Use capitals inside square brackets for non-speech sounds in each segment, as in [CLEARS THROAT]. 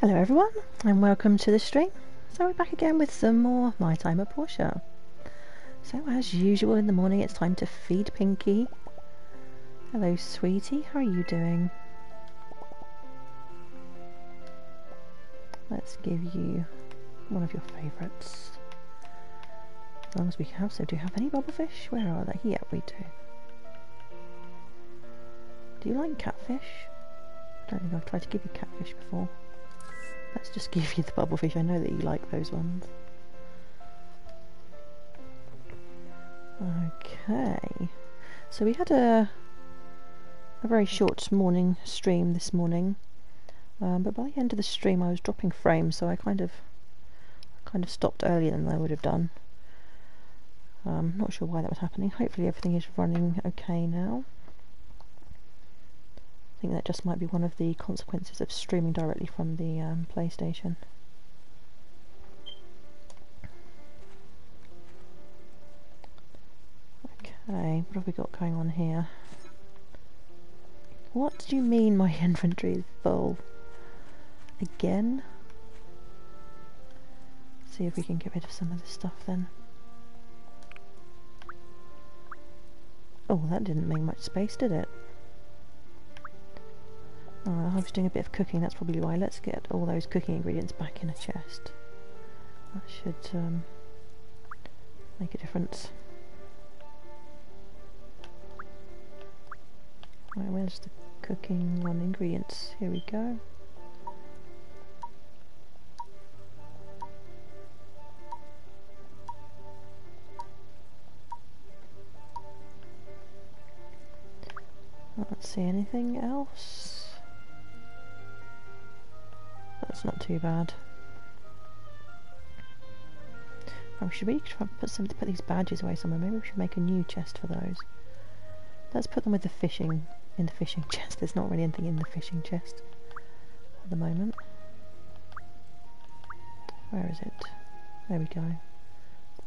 Hello everyone and welcome to the stream. So we're back again with some more My Time at Portia. So as usual in the morning it's time to feed Pinky. Hello sweetie, how are you doing? Let's give you one of your favourites. As long as we have, so do you have any bubblefish? Where are they? Yeah, we do. Do you like catfish? I don't think I've tried to give you catfish before. Let's just give you the bubblefish. I know that you like those ones. Okay. So we had a a very short morning stream this morning. Um, but by the end of the stream I was dropping frames so I kind of kind of stopped earlier than I would have done. I'm um, not sure why that was happening. Hopefully everything is running okay now. I think that just might be one of the consequences of streaming directly from the um, PlayStation. Okay, what have we got going on here? What do you mean my [LAUGHS] inventory is full? Again? See if we can get rid of some of this stuff then. Oh, that didn't make much space, did it? Oh, I was doing a bit of cooking, that's probably why. Let's get all those cooking ingredients back in a chest. That should um, make a difference. Right, where's the cooking on ingredients? Here we go. Let's see, anything else? That's not too bad. Oh, should we try put some put these badges away somewhere? Maybe we should make a new chest for those. Let's put them with the fishing in the fishing [LAUGHS] chest. There's not really anything in the fishing chest at the moment. Where is it? There we go.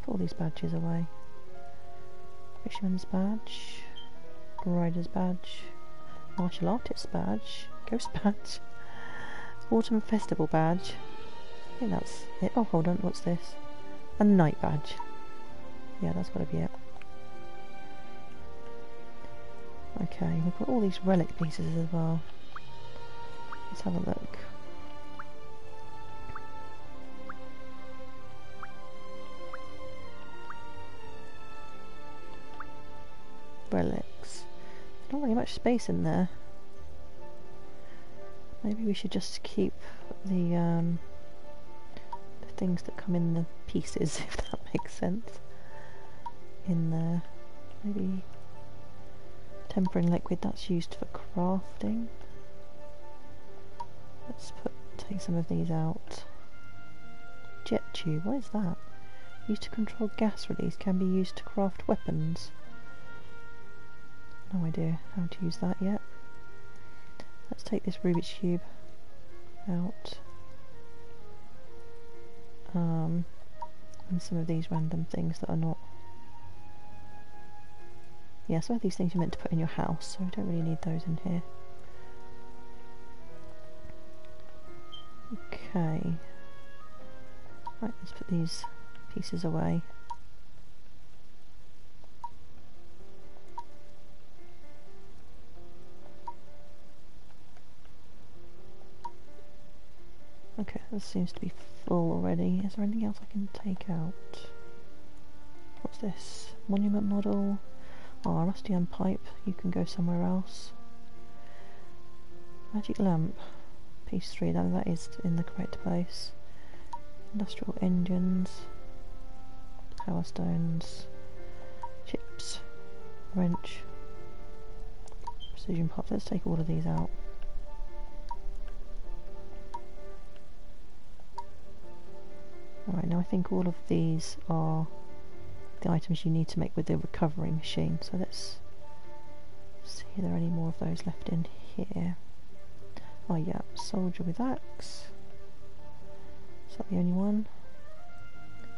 Put all these badges away. Fisherman's badge. Rider's badge, Martial Artist badge, Ghost [LAUGHS] badge, Autumn Festival badge. I think that's it. Oh, hold on, what's this? A Night badge. Yeah, that's gotta be it. Okay, we've got all these relic pieces as well. Let's have a look. Relics not really much space in there. Maybe we should just keep the, um, the things that come in the pieces, [LAUGHS] if that makes sense, in there. Maybe tempering liquid, that's used for crafting. Let's put take some of these out. Jet tube, what is that? Used to control gas release, can be used to craft weapons no idea how to use that yet. Let's take this Rubik's Cube out. Um, and some of these random things that are not... Yeah, some of these things you're meant to put in your house, so we don't really need those in here. Okay. Right, let's put these pieces away. Okay, this seems to be full already. Is there anything else I can take out? What's this? Monument model. Oh, rusty pipe. You can go somewhere else. Magic lamp. Piece 3. That, that is in the correct place. Industrial engines. Power stones. Chips. Wrench. Precision parts. Let's take all of these out. Alright, now I think all of these are the items you need to make with the recovery machine. So let's see if there are any more of those left in here. Oh yeah, soldier with axe. Is that the only one?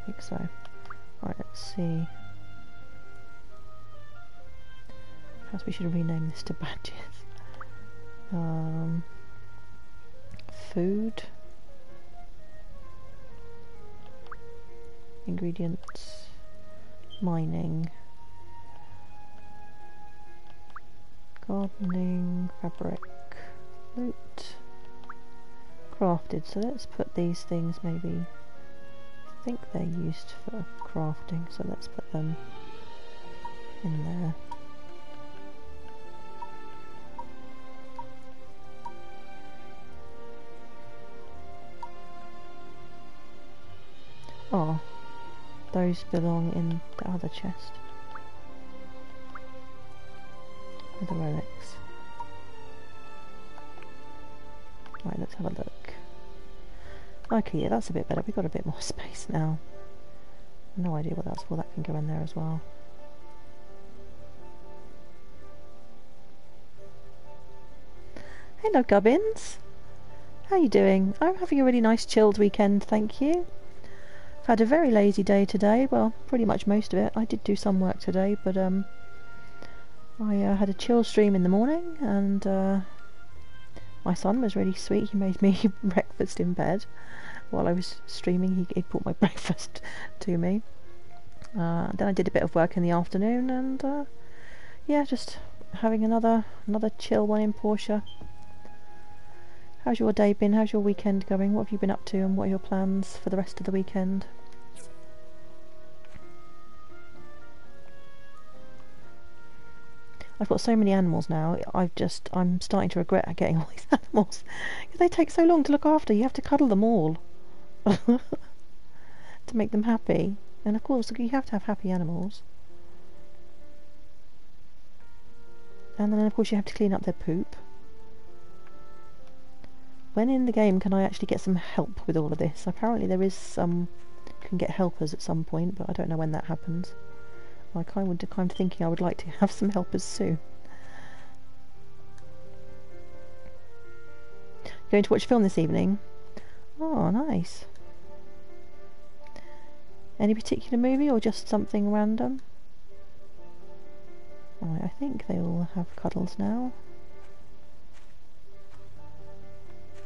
I think so. Alright, let's see. Perhaps we should rename this to [LAUGHS] badges. Um, food. Ingredients, mining, gardening, fabric, loot, crafted. So let's put these things maybe, I think they're used for crafting, so let's put them in there. Oh, those belong in the other chest. With the relics. Right, let's have a look. Okay, yeah, that's a bit better. We've got a bit more [LAUGHS] space now. No idea what that's for. That can go in there as well. Hello, Gubbins. How are you doing? I'm having a really nice chilled weekend, thank you. I've had a very lazy day today. Well, pretty much most of it. I did do some work today, but um, I uh, had a chill stream in the morning, and uh, my son was really sweet. He made me [LAUGHS] breakfast in bed while I was streaming. He, he brought my [LAUGHS] breakfast to me. Uh, then I did a bit of work in the afternoon, and uh, yeah, just having another another chill one in Portia. How's your day been? How's your weekend going? What have you been up to and what are your plans for the rest of the weekend? I've got so many animals now. I've just I'm starting to regret [LAUGHS] getting all these animals because [LAUGHS] they take so long to look after. You have to cuddle them all [LAUGHS] to make them happy, and of course you have to have happy animals. And then of course you have to clean up their poop. When in the game can I actually get some help with all of this? Apparently there is some... You can get helpers at some point, but I don't know when that happens. I kind of, kind of thinking I would like to have some helpers soon. Going to watch a film this evening? Oh, nice. Any particular movie or just something random? Right, I think they all have cuddles now.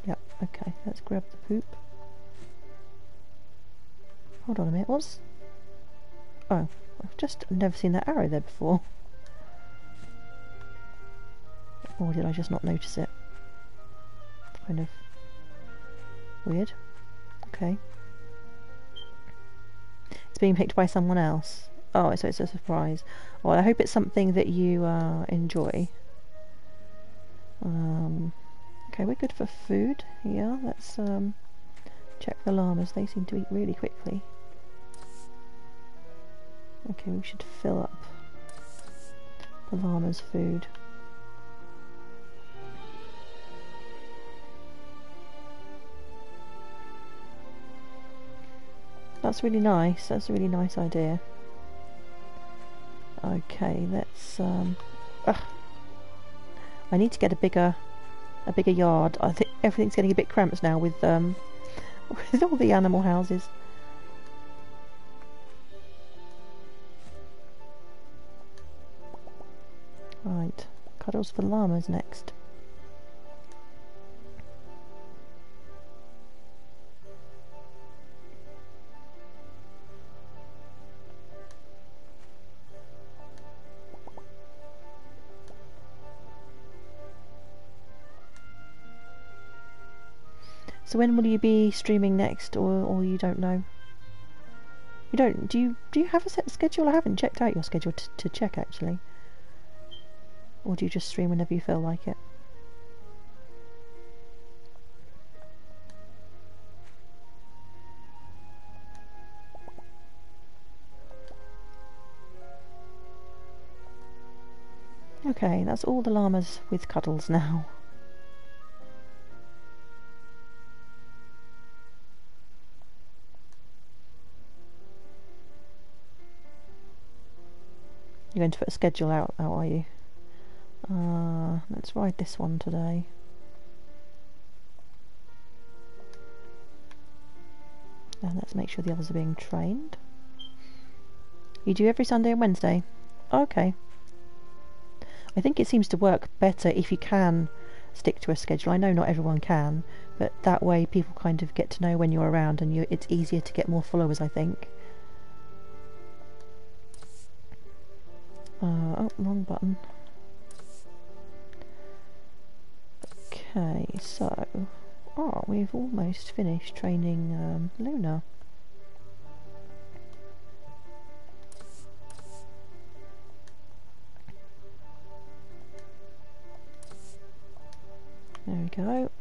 Yep, okay, let's grab the poop. Hold on a minute, what's... Oh, I've just never seen that arrow there before. Or did I just not notice it? Kind of weird. Okay. It's being picked by someone else. Oh, so it's a surprise. Well, I hope it's something that you uh, enjoy. Um, Okay, we're good for food Yeah, Let's um, check the llamas. They seem to eat really quickly. Okay, we should fill up the llama's food. That's really nice. That's a really nice idea. Okay, let's... Um, ugh. I need to get a bigger a bigger yard. I think everything's getting a bit cramped now with um, [LAUGHS] with all the animal houses. Right, cuddles for llamas next. So when will you be streaming next, or, or you don't know? You don't? Do you do you have a set schedule? I haven't checked out your schedule to check actually. Or do you just stream whenever you feel like it? Okay, that's all the llamas with cuddles now. You're going to put a schedule out, out are you? Uh, let's ride this one today. And let's make sure the others are being trained. You do every Sunday and Wednesday? Okay. I think it seems to work better if you can stick to a schedule. I know not everyone can, but that way people kind of get to know when you're around and you, it's easier to get more followers, I think. Uh, oh, wrong button. Okay, so... Oh, we've almost finished training um, Luna. There we go.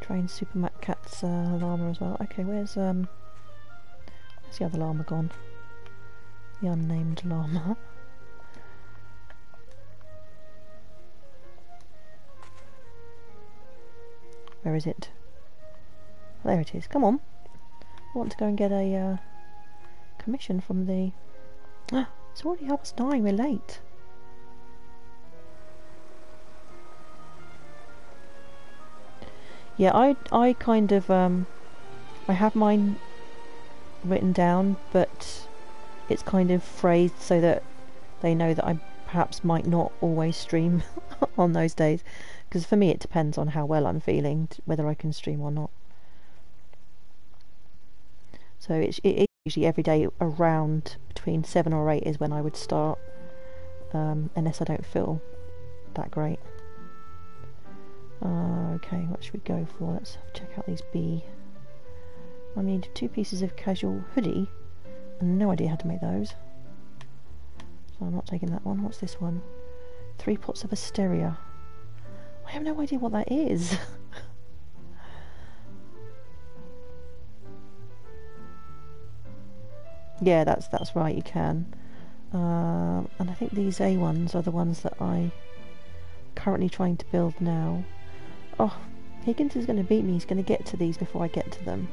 Train Super Mac Cat's uh, llama as well. Okay, where's um, where's the other llama gone? The unnamed llama. [LAUGHS] Where is it? There it is. Come on. I want to go and get a uh, commission from the... Ah, it's already half past nine. We're late. Yeah, I I kind of um I have mine written down, but it's kind of phrased so that they know that I perhaps might not always stream [LAUGHS] on those days. Because for me, it depends on how well I'm feeling, whether I can stream or not. So it's it, usually every day around between seven or eight is when I would start, um, unless I don't feel that great. Uh, okay, what should we go for? Let's check out these B. I need two pieces of casual hoodie. no idea how to make those. So I'm not taking that one. What's this one? Three pots of Asteria. I have no idea what that is. [LAUGHS] yeah, that's that's right, you can. Um, and I think these A ones are the ones that I currently trying to build now. Oh, Higgins is going to beat me. He's going to get to these before I get to them.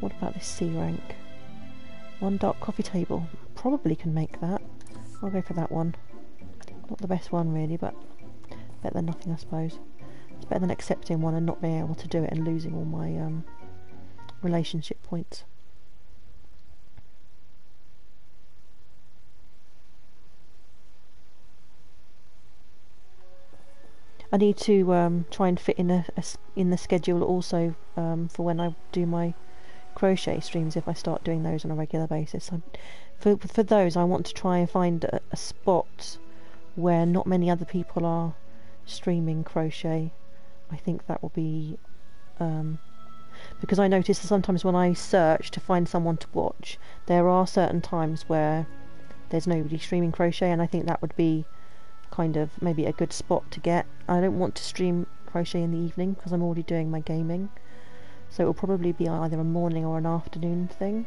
What about this C rank? One dark coffee table. Probably can make that. I'll go for that one. Not the best one really, but better than nothing I suppose. It's better than accepting one and not being able to do it and losing all my um, relationship points. I need to um, try and fit in a, a, in the schedule also um, for when I do my crochet streams if I start doing those on a regular basis. I, for for those, I want to try and find a, a spot where not many other people are streaming crochet. I think that will be um, because I notice sometimes when I search to find someone to watch, there are certain times where there's nobody streaming crochet, and I think that would be kind of maybe a good spot to get. I don't want to stream crochet in the evening because I'm already doing my gaming. So it will probably be either a morning or an afternoon thing,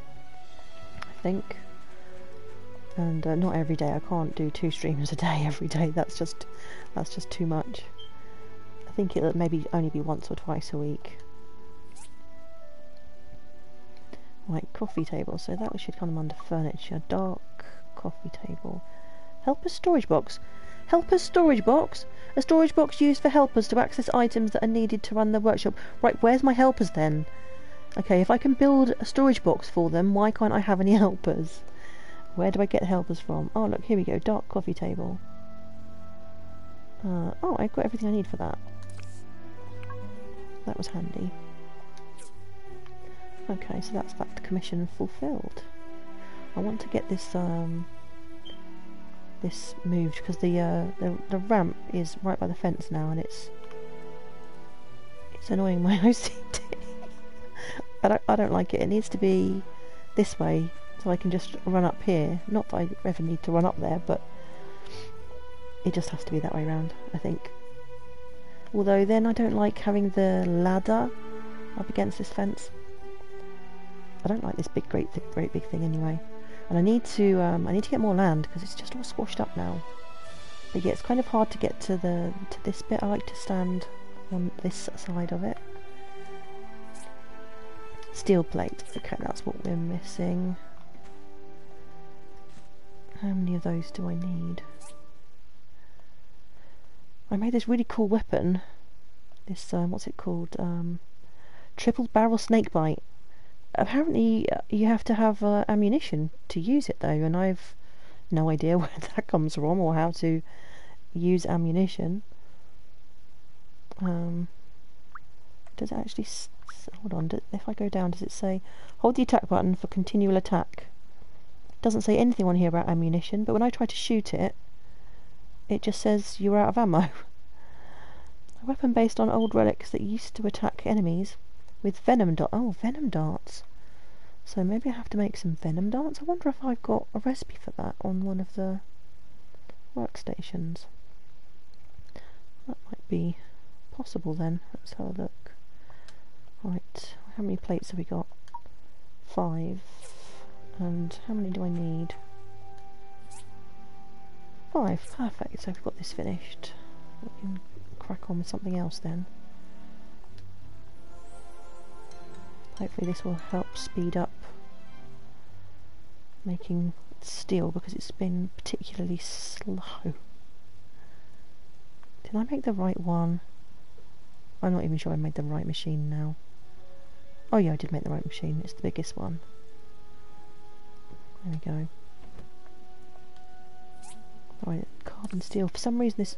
I think. And uh, not every day. I can't do two streams a day [LAUGHS] every day. That's just that's just too much. I think it'll maybe only be once or twice a week. Right, coffee table. So that we should come under furniture. Dark coffee table. Helper storage box. Helper's storage box? A storage box used for helpers to access items that are needed to run the workshop. Right, where's my helpers then? Okay, if I can build a storage box for them, why can't I have any [LAUGHS] helpers? Where do I get helpers from? Oh, look, here we go. Dark coffee table. Uh, oh, I've got everything I need for that. That was handy. Okay, so that's that commission fulfilled. I want to get this, um, this moved because the, uh, the the ramp is right by the fence now and it's it's annoying my [LAUGHS] OCD. I don't I don't like it. It needs to be this way so I can just run up here. Not that I ever need to run up there, but it just has to be that way around. I think. Although then I don't like having the ladder up against this fence. I don't like this big, great, great big thing anyway. And I need to um, I need to get more land because it's just all squashed up now. But yeah, it's kind of hard to get to the to this bit. I like to stand on this side of it. Steel plate. Okay, that's what we're missing. How many of those do I need? I made this really cool weapon. This, um, what's it called? Um, triple barrel snake bite apparently uh, you have to have uh, ammunition to use it though, and I've no idea [LAUGHS] where that comes from or how to use ammunition. Um, does it actually? hold on. if I go down, does it say hold the attack button for continual attack? It doesn't say anything on here about ammunition, but when I try to shoot it, it just says you're out of ammo. [LAUGHS] A weapon based on old relics that used to attack enemies with venom. Oh, venom darts. So maybe I have to make some venom darts. I wonder if I've got a recipe for that on one of the workstations. That might be possible then. Let's have a look. Right, how many plates have we got? Five. And how many do I need? Five, perfect. So we've got this finished. We can crack on with something else then. Hopefully this will help speed up making steel because it's been particularly slow. Did I make the right one? I'm not even sure I made the right machine now. Oh yeah, I did make the right machine. It's the biggest one. There we go. Right, carbon steel. For some reason this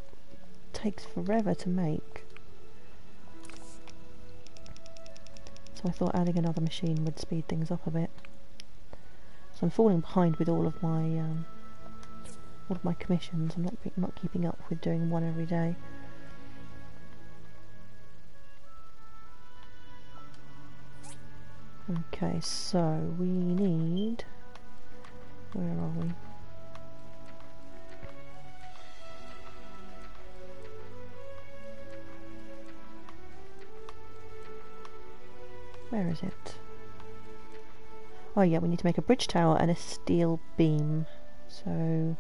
takes forever to make. So I thought adding another machine would speed things up a bit. So I'm falling behind with all of my um, all of my commissions. I'm not not keeping up with doing one every day. Okay, so we need... Where are we? Where is it? Oh yeah, we need to make a bridge tower and a steel beam. So,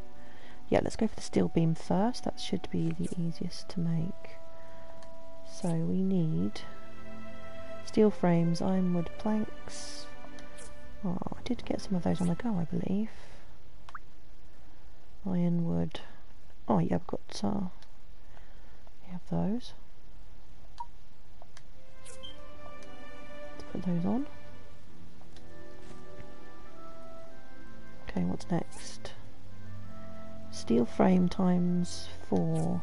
yeah, let's go for the steel beam first. That should be the easiest to make. So we need steel frames, ironwood planks. Oh, I did get some of those on the go, I believe. Ironwood. Oh yeah, I've got, uh, we have those. Put those on. Okay, what's next? Steel frame times four.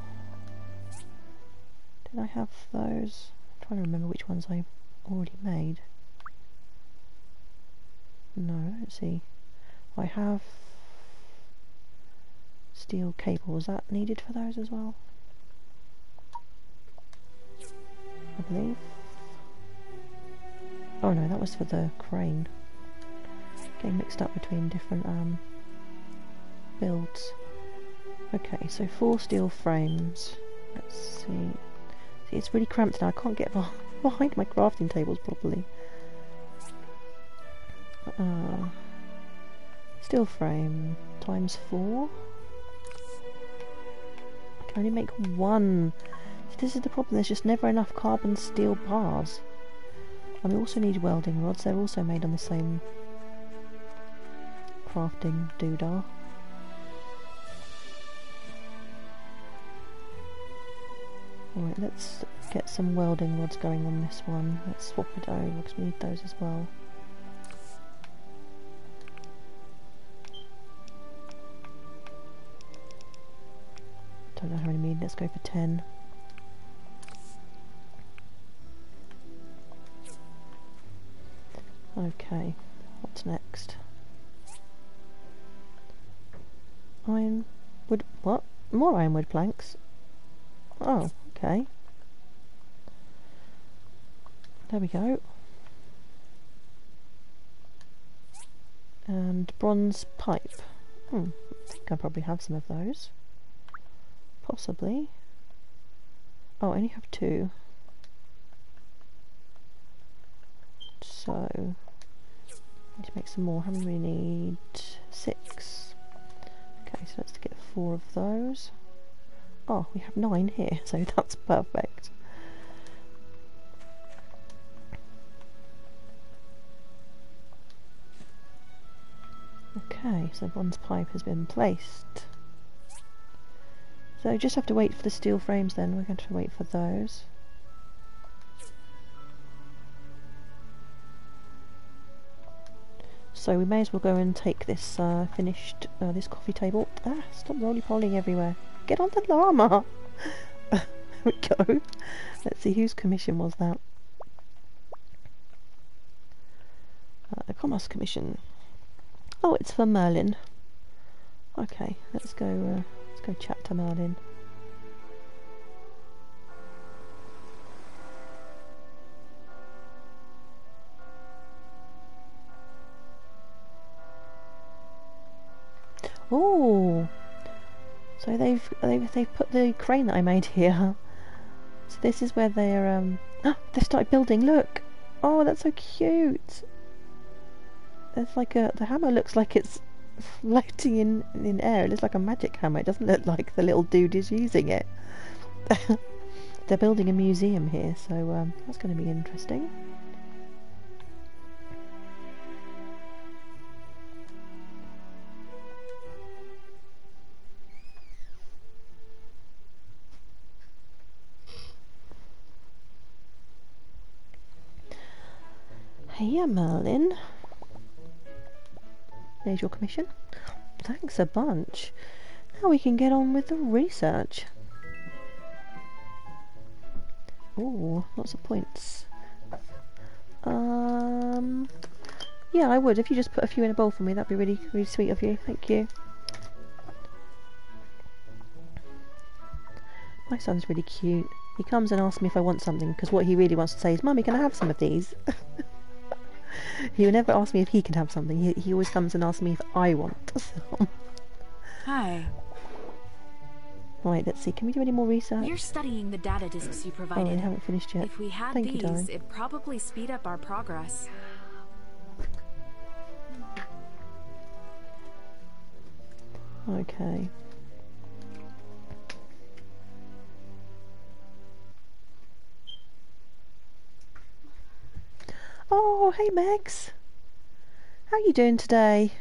Did I have those? I'm trying to remember which ones I already made. No, let's see. I have steel cable. Is that needed for those as well? I believe. Oh no, that was for the crane. Getting mixed up between different um, builds. Okay, so four steel frames. Let's see. See, it's really cramped now. I can't get [LAUGHS] behind my crafting tables properly. Uh, steel frame times four. I can only make one. This is the problem. There's just never enough carbon steel bars. And we also need welding rods. They're also made on the same crafting doodah. Alright, let's get some welding rods going on this one. Let's swap it over because we need those as well. Don't know how many we need, let's go for 10. Okay, what's next? Iron wood, what? More ironwood planks? Oh, okay. There we go. And bronze pipe. Hmm, I think I probably have some of those. Possibly. Oh, I only have two. So, need to make some more. How many do we need? Six. Okay, so let's get four of those. Oh, we have nine here, [LAUGHS] so that's perfect. Okay, so bronze pipe has been placed. So just have to wait for the steel frames then, we're going to wait for those. So we may as well go and take this uh, finished, uh, this coffee table. Ah, stop roly-polying everywhere. Get on the llama! [LAUGHS] there we go. Let's see, whose commission was that? Uh, the Commerce Commission. Oh, it's for Merlin. Okay, let's go. Uh, let's go chat to Merlin. Oh, so they've they've they've put the crane that I made here. So this is where they're um. [GASPS] Ah, they started building. Look. Oh, that's so cute. There's like a the hammer looks like it's [LAUGHS] floating in in air. It looks like a magic hammer. It doesn't look like the little dude is using it. [LAUGHS] they're building a museum here, so um, that's going to be interesting. Hey, Merlin. There's your commission. Thanks a bunch. Now we can get on with the research. Oh, lots of points. Um, yeah, I would. If you just put a few in a bowl for me, that'd be really, really sweet of you. Thank you. My son's really cute. He comes and asks me if I want something, because what he really wants to say is, Mummy, can I have some of these? [LAUGHS] he would never ask me if he can have something. He, he always comes and asks me if I want [LAUGHS] some. Hi. Right, let's see. Can we do any more research? You're studying the data disks you oh, provided. Oh, provided. we haven't finished yet. If we had Thank you, these, darling. it'd probably speed up our progress. Okay. Oh, hey Megs. How are you doing today?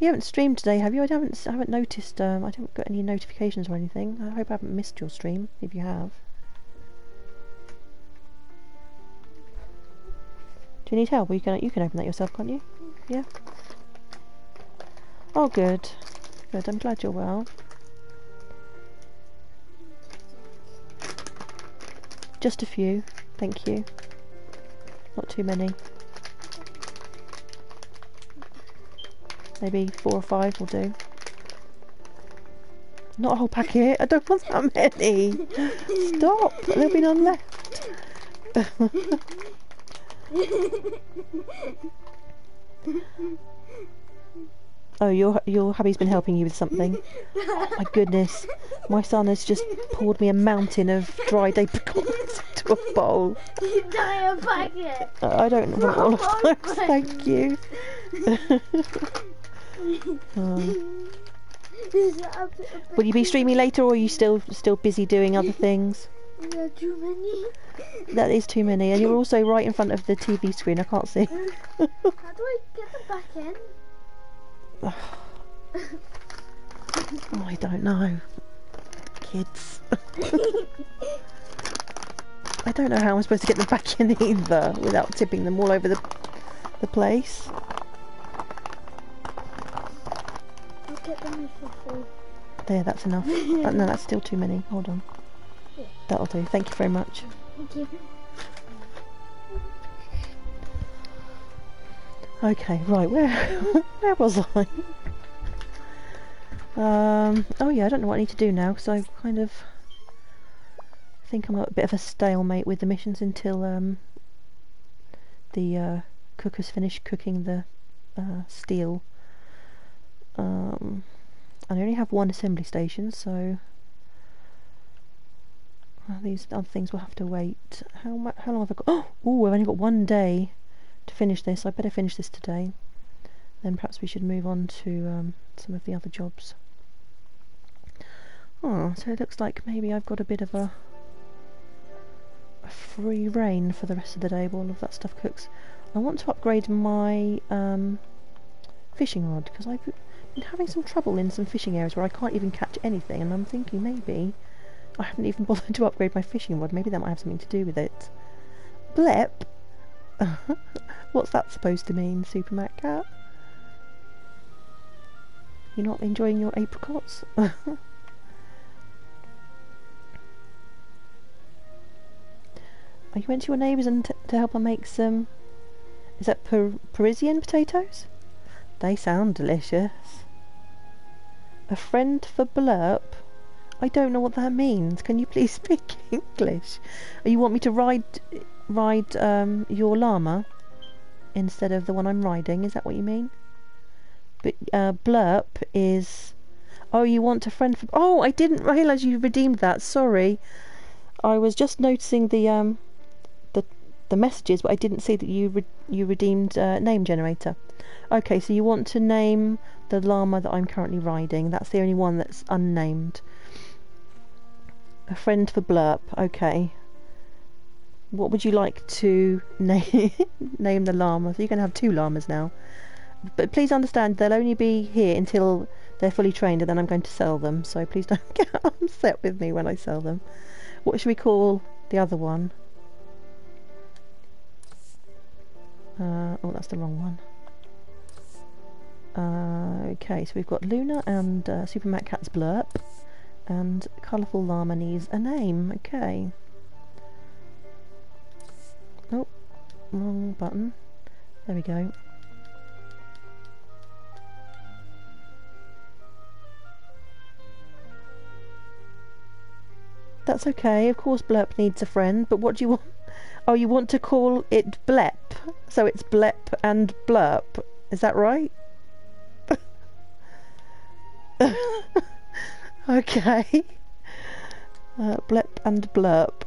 You haven't streamed today, have you? I haven't. I haven't noticed. Um, I haven't got any notifications or anything. I hope I haven't missed your stream. If you have. Do you need help? Well, you can. You can open that yourself, can't you? Yeah. Oh, good. Good. I'm glad you're well. Just a few. Thank you. Not too many. Maybe four or five will do. Not a whole packet. I don't want that many. Stop. There'll be none left. [LAUGHS] Oh, your your hubby's been helping you with something. Oh my goodness, my son has just poured me a mountain of dried apricots [LAUGHS] into a bowl. Entire packet. I don't want all of those, thank you. [LAUGHS] Will you be streaming later, or are you still still busy doing other things? There too many. That is too many, and you're also right in front of the TV screen. I can't see. How do I get them back in? Oh, I don't know. Kids. I don't know how I'm supposed to get them back in either without tipping them all over the the place. I'll get them if. There, that's enough. [LAUGHS] No, that's still too many. Hold on. That'll do. Thank you very much. Thank you. Okay, right. Where [LAUGHS] where was I? Um. Oh yeah, I don't know what I need to do now because I kind of think I'm a bit of a stalemate with the missions until um the uh, has finished cooking the uh, steel. Um, I only have one assembly station, so these other things will have to wait. How how long have I got? [GASPS] Oh, I've only got one day to finish this. I better finish this today. Then perhaps we should move on to um, some of the other jobs. Oh, so it looks like maybe I've got a bit of a, a free rein for the rest of the day while all of that stuff cooks. I want to upgrade my um, fishing rod because I've been having some trouble in some fishing areas where I can't even catch anything, and I'm thinking maybe I haven't even bothered [LAUGHS] to upgrade my fishing rod. Maybe that might have something to do with it. Blep. [LAUGHS] What's that supposed to mean, Super Mac Cat? You're not enjoying your apricots? Are [LAUGHS] oh, you went to your neighbours and to help her make some? Is that Par- Parisian potatoes? They sound delicious. A friend for Blurp? I don't know what that means. Can you please [LAUGHS] speak English? Oh, You want me to ride ride um, your llama instead of the one I'm riding? Is that what you mean? But uh, Blurp is. Oh, you want a friend for? Oh, I didn't realise you redeemed that. Sorry, I was just noticing the um the the messages, but I didn't see that you re- you redeemed uh, name generator. Okay, so you want to name the llama that I'm currently riding. That's the only one that's unnamed. A friend for Blurp. Okay. What would you like to [LAUGHS] name name the llama? So you're going to have two llamas now. But please understand, they'll only be here until they're fully trained, and then I'm going to sell them. So please don't [LAUGHS] get upset with me when I sell them. What should we call the other one? Uh, oh, that's the wrong one. Uh, okay, so we've got Luna and uh, Super Mac Cat's Blurp, and Colourful Llama needs a name. Okay. Wrong button. There we go. That's okay. Of course, Blurp needs a friend. But what do you want? [LAUGHS] Oh, you want to call it Blep, so it's Blep and Blurp. Is that right? [LAUGHS] okay. Uh, blep and blurp.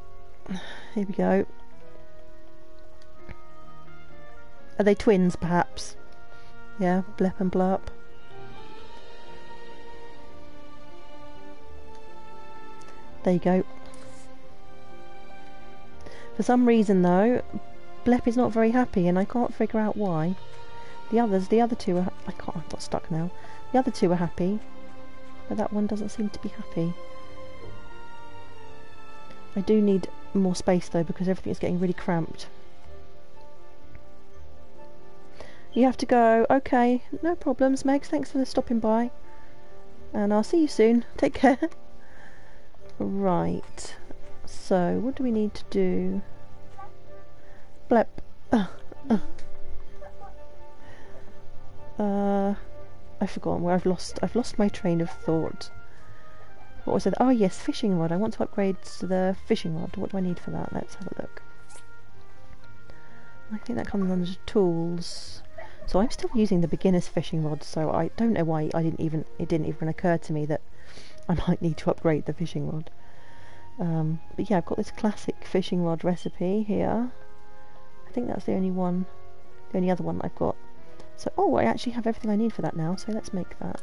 Here we go. Are they twins, perhaps? Yeah, blep and blurp. There you go. For some reason, though, Blep is not very happy, and I can't figure out why. The others, the other two are. I can't. I've got stuck now. The other two are happy, but that one doesn't seem to be happy. I do need more space though because everything is getting really cramped. You have to go. Okay, no problems, Megs. Thanks for stopping by, and I'll see you soon. [LAUGHS] Take care. right. So, what do we need to do? Blep. Uh, uh. Uh, I've forgotten where I've lost. I've lost my train of thought. What was it? Oh yes, fishing rod. I want to upgrade to the fishing rod. What do I need for that? Let's have a look. I think that comes under tools. So I'm still using the beginner's fishing rod. So I don't know why I didn't even. It didn't even occur to me that [LAUGHS] I might need to upgrade the fishing rod. Um, but yeah, I've got this classic fishing rod recipe here. I think that's the only one, the only other one I've got. So, oh, I actually have everything I need for that now, so let's make that.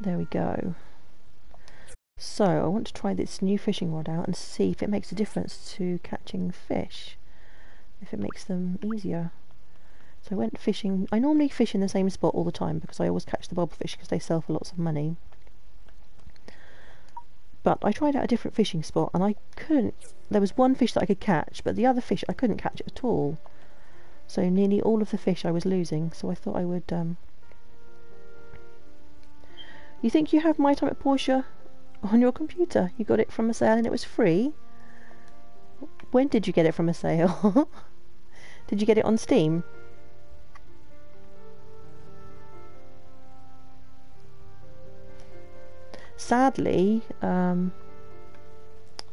There we go. So, I want to try this new fishing rod out and see if it makes a difference to catching fish. If it makes them easier. So I went fishing. I normally fish in the same spot all the time because I always catch the bobfish because they sell for lots of money. But I tried out a different fishing spot and I couldn't. There was one fish that I could catch, but the other fish I couldn't catch at all. So nearly all of the fish I was losing. So I thought I would. Um... You think you have My Time at Portia on your computer? You got it from a sale and it was free. When did you get it from a sale? [LAUGHS] did you get it on Steam? Sadly, um,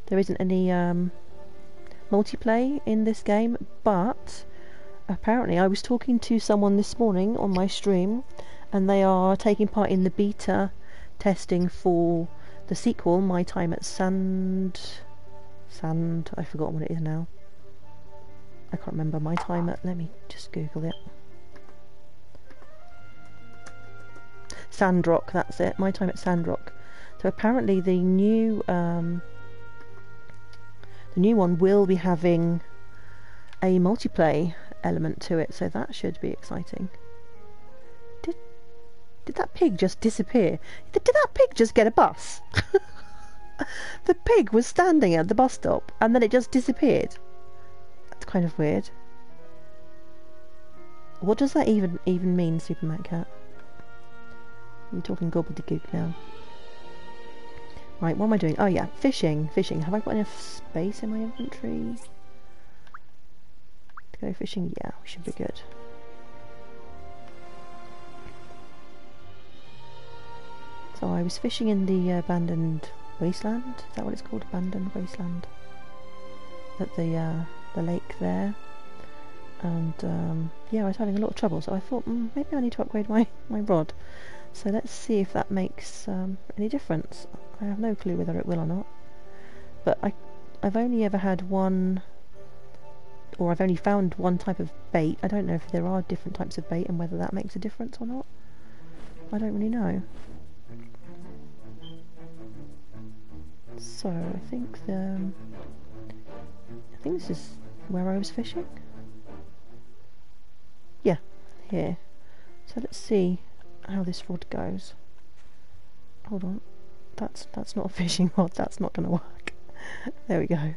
there isn't any um, multiplayer in this game, but apparently I was talking to someone this morning on my stream, and they are taking part in the beta testing for the sequel, My Time at Sand. Sand. I've forgotten what it is now. I can't remember my time at. Let me just Google it. Sandrock, that's it. My time at Sandrock. So apparently the new um, the new one will be having a multiplayer element to it, so that should be exciting. Did did that pig just disappear? Did, did that pig just get a bus? [LAUGHS] the pig was standing at the bus stop and then it just disappeared. That's kind of weird. What does that even even mean, Superman Cat? You're talking gobbledygook now. Right, what am I doing? Oh yeah, fishing, fishing. Have I got enough space in my inventory? To go fishing? Yeah, we should be good. So I was fishing in the abandoned wasteland. Is that what it's called? Abandoned wasteland. At the uh, the lake there. And um, yeah, I was having a lot of trouble. So I thought mm, maybe I need to upgrade my my rod. So let's see if that makes um, any difference. I have no clue whether it will or not. But I I've only ever had one or I've only found one type of bait. I don't know if there are different types of bait and whether that makes a difference or not. I don't really know. So I think the think this is where I was fishing. Yeah, here. So let's see how this rod goes. Hold on. That's that's not a [LAUGHS] fishing rod. That's not going to work. [LAUGHS] there we go.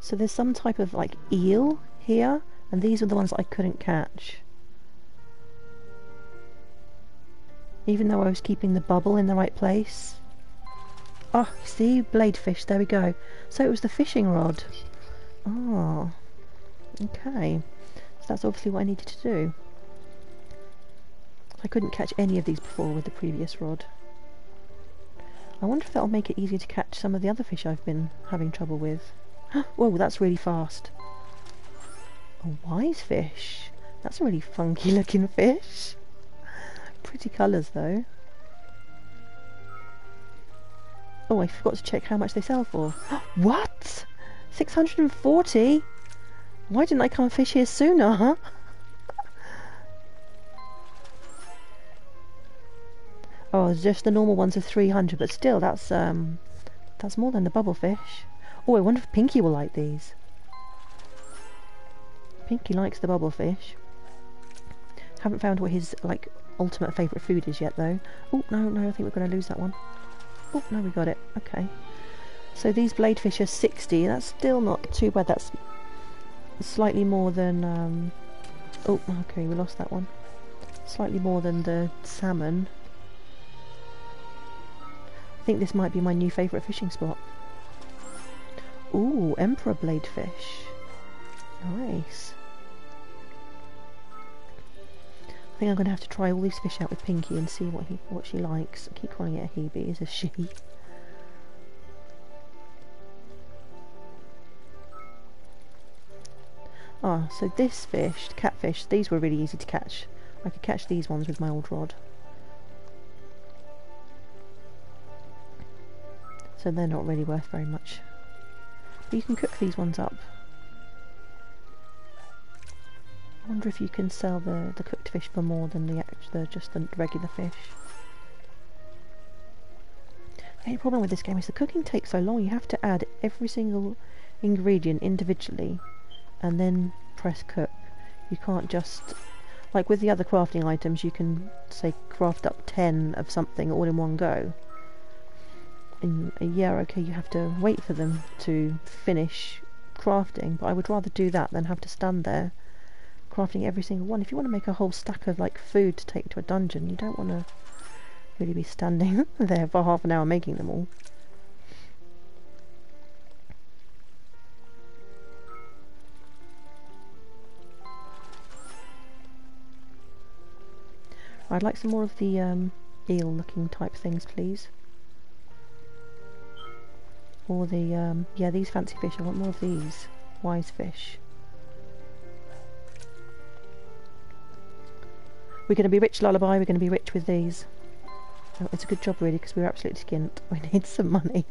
So there's some type of like eel here, and these are the ones I couldn't catch. Even though I was keeping the bubble in the right place. Oh, see? Bladefish, there we go. So it was the fishing rod. Oh, okay. So that's obviously what I needed to do. I couldn't catch any of these before with the previous rod. I wonder if that'll make it easier to catch some of the other fish I've been having trouble with. [GASPS] Whoa, that's really fast. A wise fish. That's a really funky [LAUGHS] looking fish. Pretty colours though. Oh, I forgot to check how much they sell for. [GASPS] what? 640? Why didn't I come fish here sooner, huh? [LAUGHS] oh, just the normal ones are 300, but still, that's, um, that's more than the bubble fish. Oh, I wonder if Pinky will like these. Pinky likes the bubble fish. Haven't found what his, like, ultimate favourite food is yet, though. Oh, no, no, I think we're going to lose that one. Oh, no, we got it. Okay. So these bladefish are 60. That's still not too bad. That's slightly more than... Um, oh, okay, we lost that one. Slightly more than the salmon. I think this might be my new favourite fishing spot. Ooh, emperor bladefish. Nice. Think I'm going to have to try all these fish out with Pinky and see what he what she likes. I keep calling it a he, but it's a she. Ah, so this fish, catfish, these were really easy to catch. I could catch these ones with my old rod. So they're not really worth very much. But you can cook these ones up. I wonder if you can sell the, the cooked fish for more than the, the just the regular fish. The only problem with this game is the cooking takes so long. You have to add every single ingredient individually and then press cook. You can't just... Like with the other crafting items, you can, say, craft up 10 of something all in one go. And uh, yeah, okay, you have to wait for them to finish crafting, but I would rather do that than have to stand there crafting every single one. If you want to make a whole stack of like food to take to a dungeon, you don't want to really be standing [LAUGHS] there for half an hour making them all. I'd like some more of the um, eel looking type things please. Or the, um, yeah these fancy fish, I want more of these. Wise fish. We're going to be rich, Lullaby. We're going to be rich with these. Oh, it's a good job, really, because we're absolutely skint. [LAUGHS] We need some money.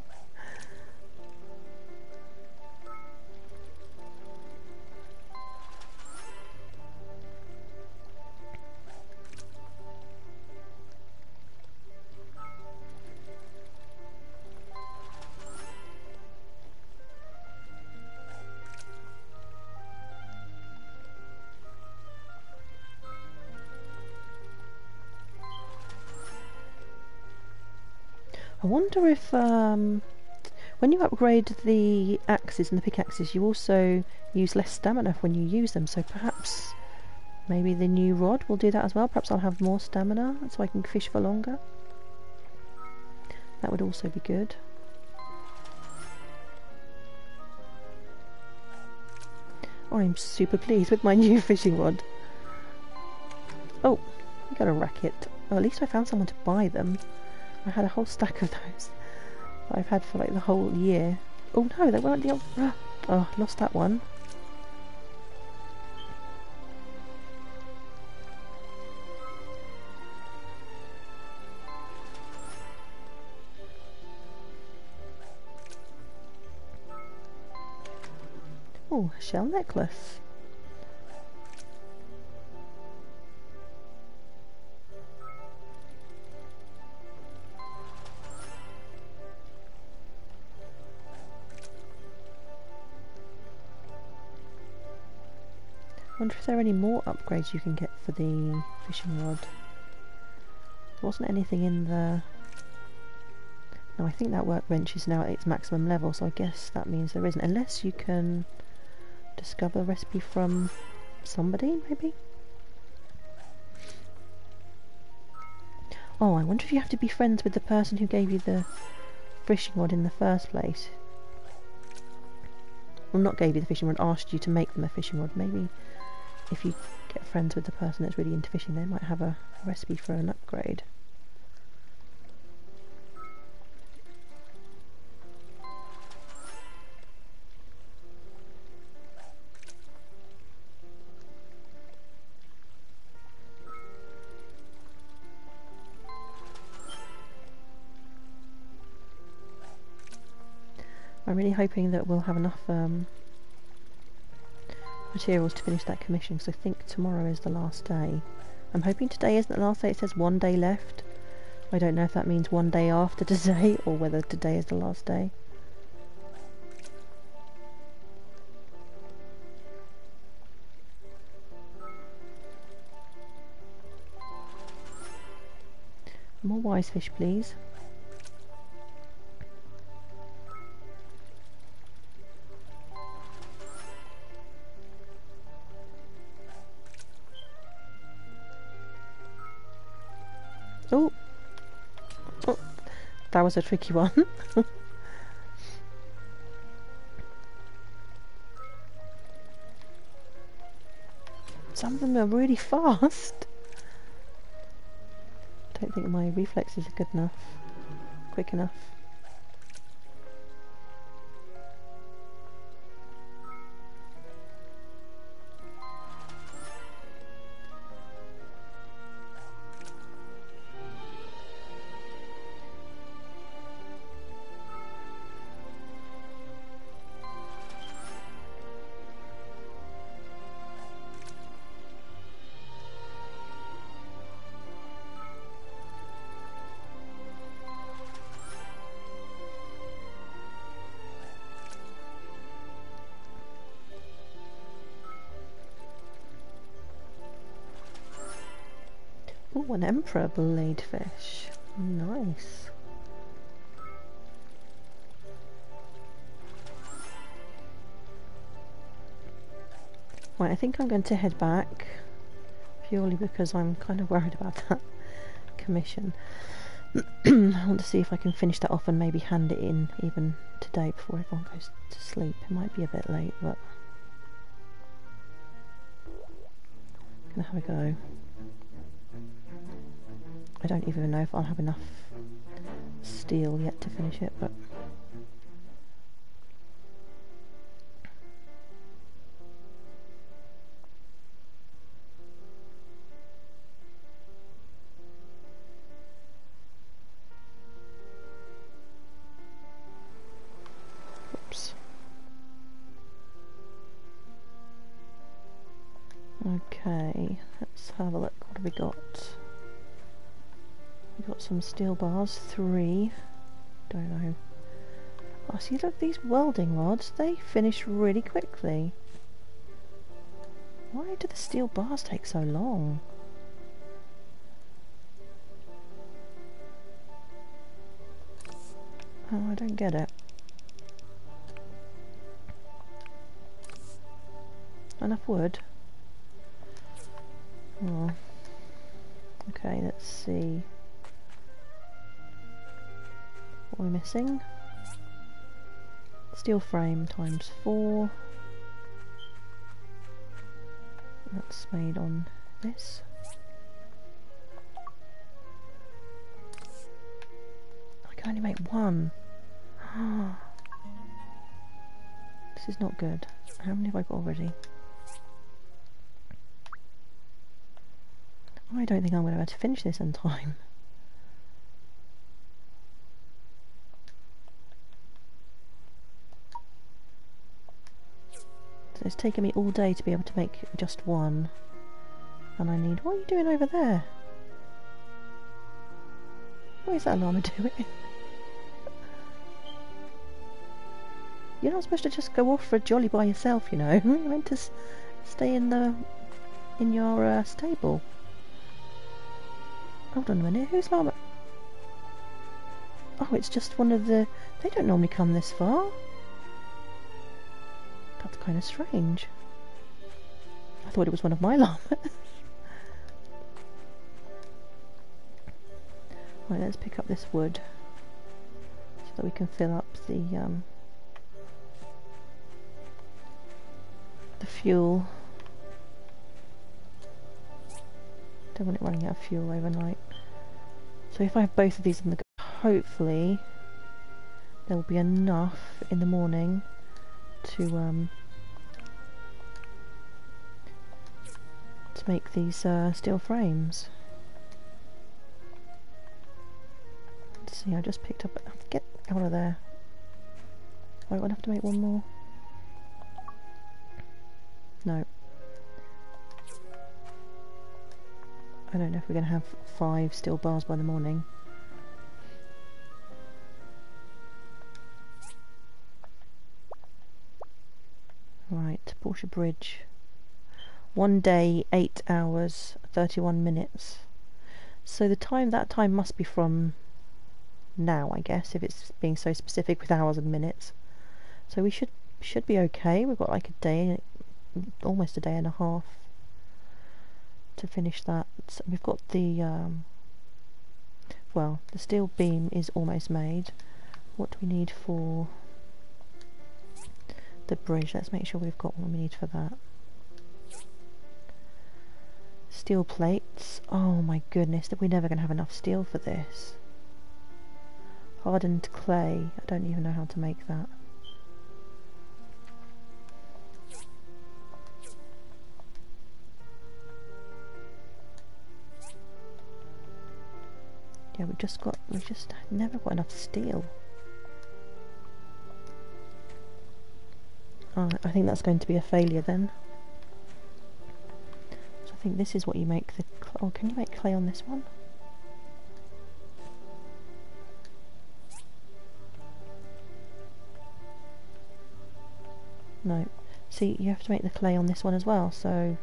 I wonder if um, when you upgrade the axes and the pickaxes, you also use less stamina when you use them. So perhaps maybe the new rod will do that as well. Perhaps I'll have more stamina so I can fish for longer. That would also be good. Oh, I'm super pleased with my [LAUGHS] new fishing rod. Oh, I got a racket. Well, at least I found someone to buy them. I had a whole stack of those that I've had for like the whole year. Oh no, they weren't the old... Oh, lost that one. Oh, shell necklace. Wonder if there are any more upgrades you can get for the fishing rod. There wasn't anything in the... No, I think that workbench is now at its maximum level, so I guess that means there isn't. Unless you can discover a recipe from somebody, maybe? Oh, I wonder if you have to be friends with the person who gave you the fishing rod in the first place. Well, not gave you the fishing rod, asked you to make them a fishing rod. Maybe if you get friends with the person that's really into fishing, they might have a recipe for an upgrade. I'm really hoping that we'll have enough um, materials to finish that commission because I think tomorrow is the last day. I'm hoping today isn't the last day, it says one day left. I don't know if that means one day after [LAUGHS] today or whether today is the last day. More wise fish please. Oh oh. that was a tricky one. [LAUGHS] Some of them are really fast. Don't think my reflexes are good enough. Quick enough. An emperor bladefish. Nice. Right, I think I'm going to head back purely because I'm kind of worried about that [LAUGHS] commission. [CLEARS THROAT] I want to see if I can finish that off and maybe hand it in even today before everyone goes to sleep. It might be a bit late, but I'm gonna have a go. I don't even know if I'll have enough steel yet to finish it, but... Oops. Okay, let's have a look. Some steel bars, three. Don't know. Oh, see, look, these welding rods, they finish really quickly. Why do the steel bars take so long? Oh, I don't get it. Enough wood. Oh. Okay, let's see. What are we missing? Steel frame times four. That's made on this. I can only make one. [GASPS] this is not good. How many have I got already? I don't think I'm going to be able to finish this in time. It's taken me all day to be able to make just one. And I need... What are you doing over there? What is that llama [LAUGHS] doing? You're not supposed to just go off for a jolly by yourself, you know. [LAUGHS] You're meant to stay in the in your uh, stable. Hold on a minute, who's llama? Oh, it's just one of the... They don't normally come this far. That's kind of strange. I thought it was one of my [LAUGHS] llamas. right, let's pick up this wood so that we can fill up the um, the fuel. Don't want it running out of fuel overnight. So if I have both of these in the hopefully there will be enough in the morning to um, to make these uh, steel frames. Let's see, I just picked up. Get out of there. I won't have to make one more. No. I don't know if we're going to have five steel bars by the morning. Right, Portia Bridge. One day, eight hours, 31 minutes. So the time, that time must be from now, I guess, if it's being so specific with hours and minutes. So we should should be okay. We've got like a day, almost a day and a half to finish that. So we've got the, um, well, the steel beam is almost made. What do we need for the bridge? Let's make sure we've got what we need for that. Steel plates. Oh my goodness, that we're never going to have enough steel for this. Hardened clay. I don't even know how to make that. Yeah, we just got, we just never got enough steel. I think that's going to be a failure then. So I think this is what you make the, oh, can you make clay on this one? No. See, you have to make the clay on this one as well, so...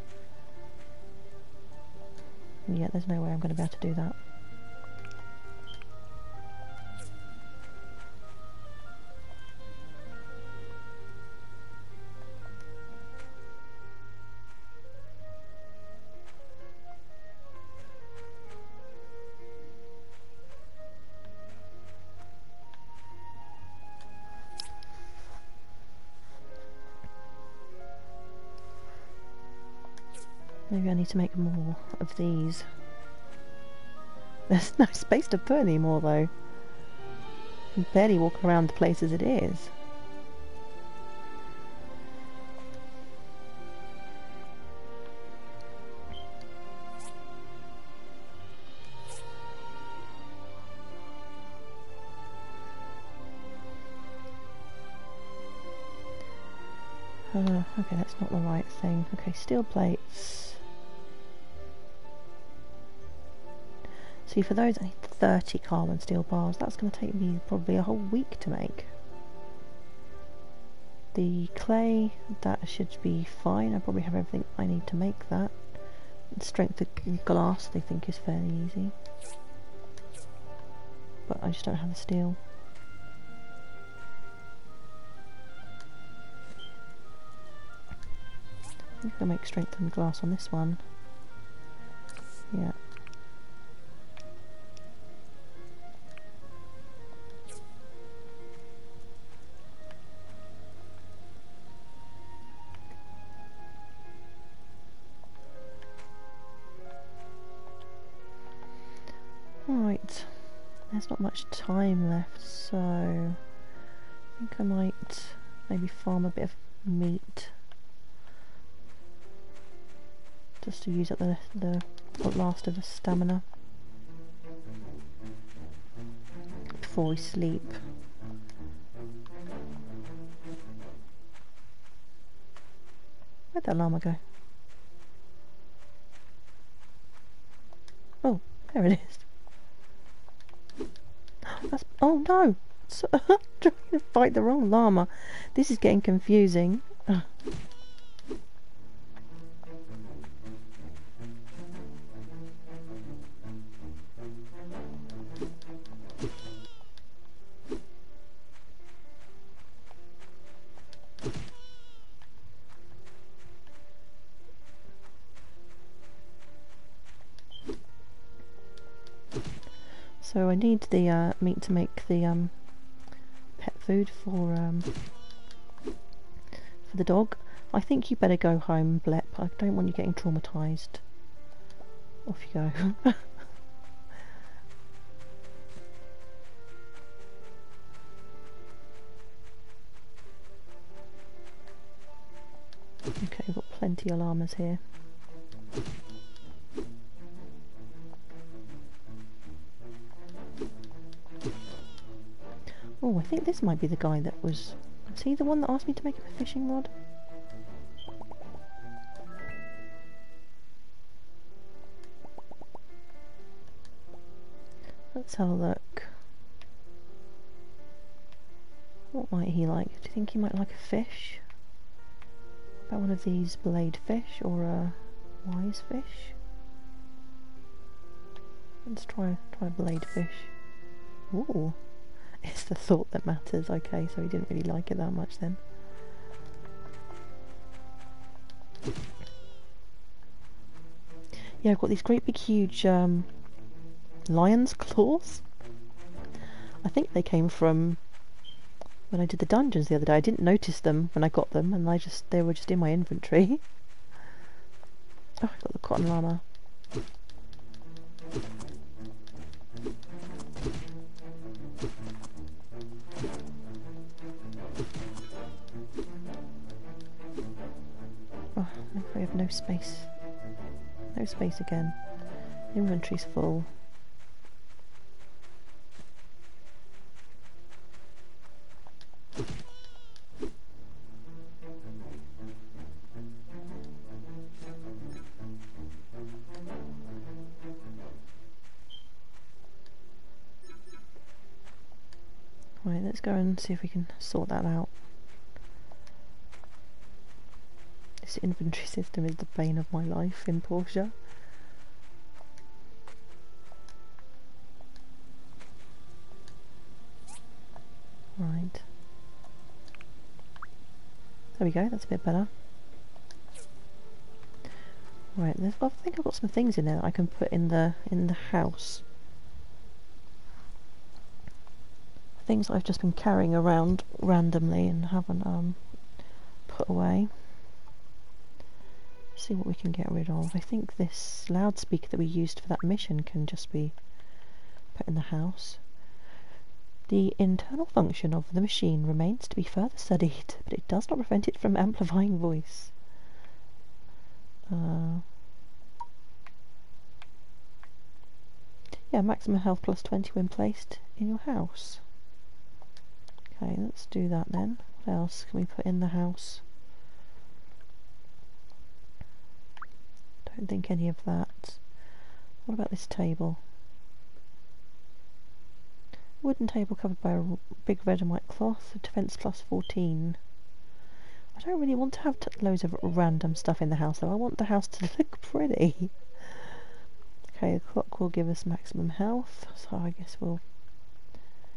Yeah, there's no way I'm going to be able to do that. Need to make more of these. There's [LAUGHS] no space to put any more though. I'm barely walking around the place as it is. Uh, okay, that's not the right thing. Okay, steel plates. See, for those I need 30 carbon steel bars. That's going to take me probably a whole week to make. The clay, that should be fine. I probably have everything I need to make that. Strengthened glass, they think is fairly easy. But I just don't have the steel. I think I'll make strengthened glass on this one. Yeah. There's not much time left, so I think I might maybe farm a bit of meat just to use up the, the last of the stamina before we sleep. Where'd that llama go? Oh, there it is. That's, oh no! So, [LAUGHS] trying to fight the wrong llama. This is getting confusing. So need the uh, meat to make the um, pet food for um, for the dog. I think you better go home, Blep. I don't want you getting traumatised. Off you go. [LAUGHS] okay, we've got plenty of llamas here. Oh, I think this might be the guy that was... Is he the one that asked me to make him a fishing rod? Let's have a look. What might he like? Do you think he might like a fish? About one of these blade fish or a wise fish? Let's try try blade fish. Ooh. It's the thought that matters. Okay, so he didn't really like it that much then. Yeah, I've got these great big huge um, lion's claws. I think they came from when I did the dungeons the other day. I didn't notice them when I got them, and I just they were just in my inventory. [LAUGHS] oh, I got the cotton llama. No space. No space again. Inventory's full. Right, let's go and see if we can sort that out. This inventory system is the bane of my life in Portia. Right. There we go, that's a bit better. Right, I think I've got some things in there that I can put in the in the house. Things I've just been carrying around randomly and haven't um put away see what we can get rid of. I think this loudspeaker that we used for that mission can just be put in the house. The internal function of the machine remains to be further studied, but it does not prevent it from amplifying voice. Uh, yeah, maximum health plus 20 when placed in your house. Okay, let's do that then. What else can we put in the house? Don't think any of that. What about this table? Wooden table covered by a big red and white cloth, defence plus 14. I don't really want to have loads of random stuff in the house though, I want the house to [LAUGHS] look pretty. Okay, the clock will give us maximum health, so I guess we'll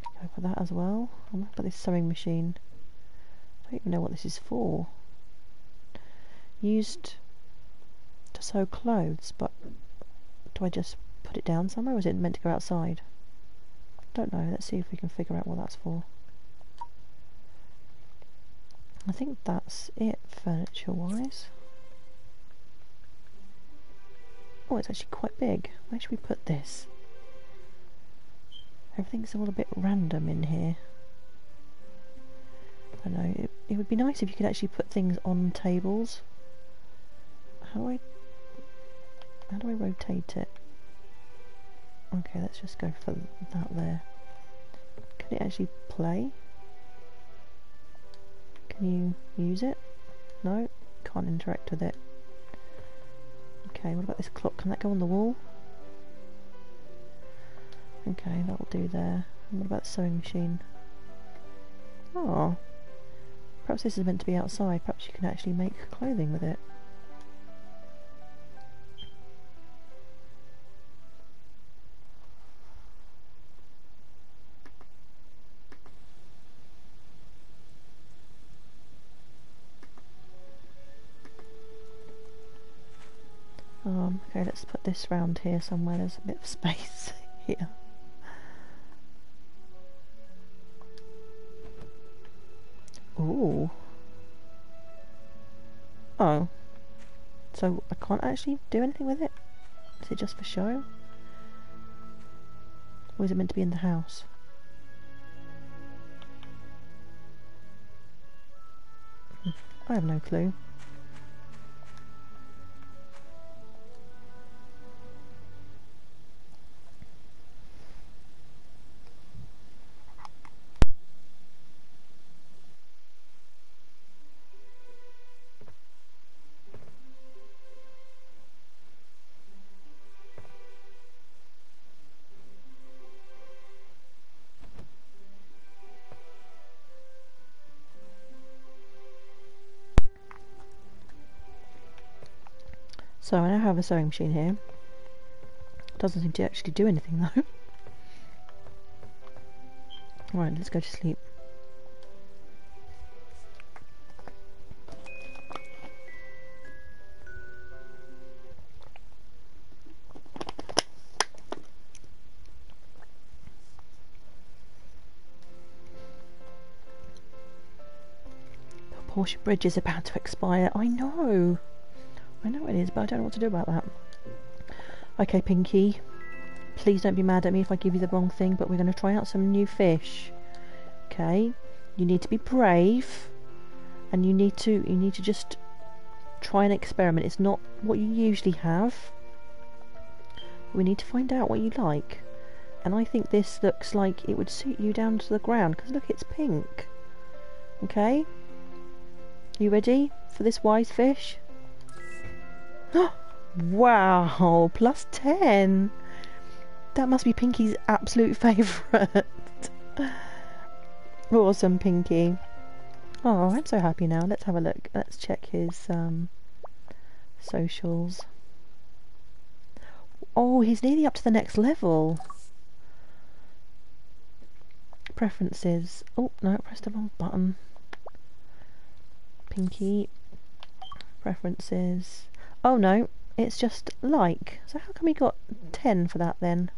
go for that as well. Going to put this sewing machine. I don't even know what this is for. Used sew clothes, but Do I just put it down somewhere or is it meant to go outside? Don't know. Let's see if we can figure out what that's for. I think that's it furniture-wise. Oh, it's actually quite big. Where should we put this? Everything's all a bit random in here. I know, it, it would be nice if you could actually put things on tables. How do I... How do I rotate it? Okay, let's just go for that there. Can it actually play? Can you use it? No, can't interact with it. Okay, what about this clock? Can that go on the wall? Okay, that'll do there. And what about the sewing machine? Oh, perhaps this is meant to be outside. Perhaps you can actually make clothing with it. Okay, let's put this round here somewhere. There's a bit of space [LAUGHS] here. Ooh. Oh. So I can't actually do anything with it? Is it just for show? Or is it meant to be in the house? Hmm, I have no clue. Have a sewing machine here. Doesn't seem to actually do anything though. [LAUGHS] Right, let's go to sleep. The Portia Bridge is about to expire. I know. I know it is, but I don't know what to do about that. Okay, Pinky. Please don't be mad at me if I give you the wrong thing, but we're going to try out some new fish. Okay? You need to be brave. And you need to you need to just try an experiment. It's not what you usually have. We need to find out what you like. And I think this looks like it would suit you down to the ground. Because look, it's pink. Okay? You ready for this wise fish? [GASPS] wow, plus 10. That must be Pinky's absolute [LAUGHS] favourite. awesome, Pinky. Oh, I'm so happy now. Let's have a look. Let's check his um, socials. Oh, he's nearly up to the next level. Preferences. Oh, no, I pressed the wrong button. Pinky. Preferences. Oh no, it's just like. So how come he got 10 for that then?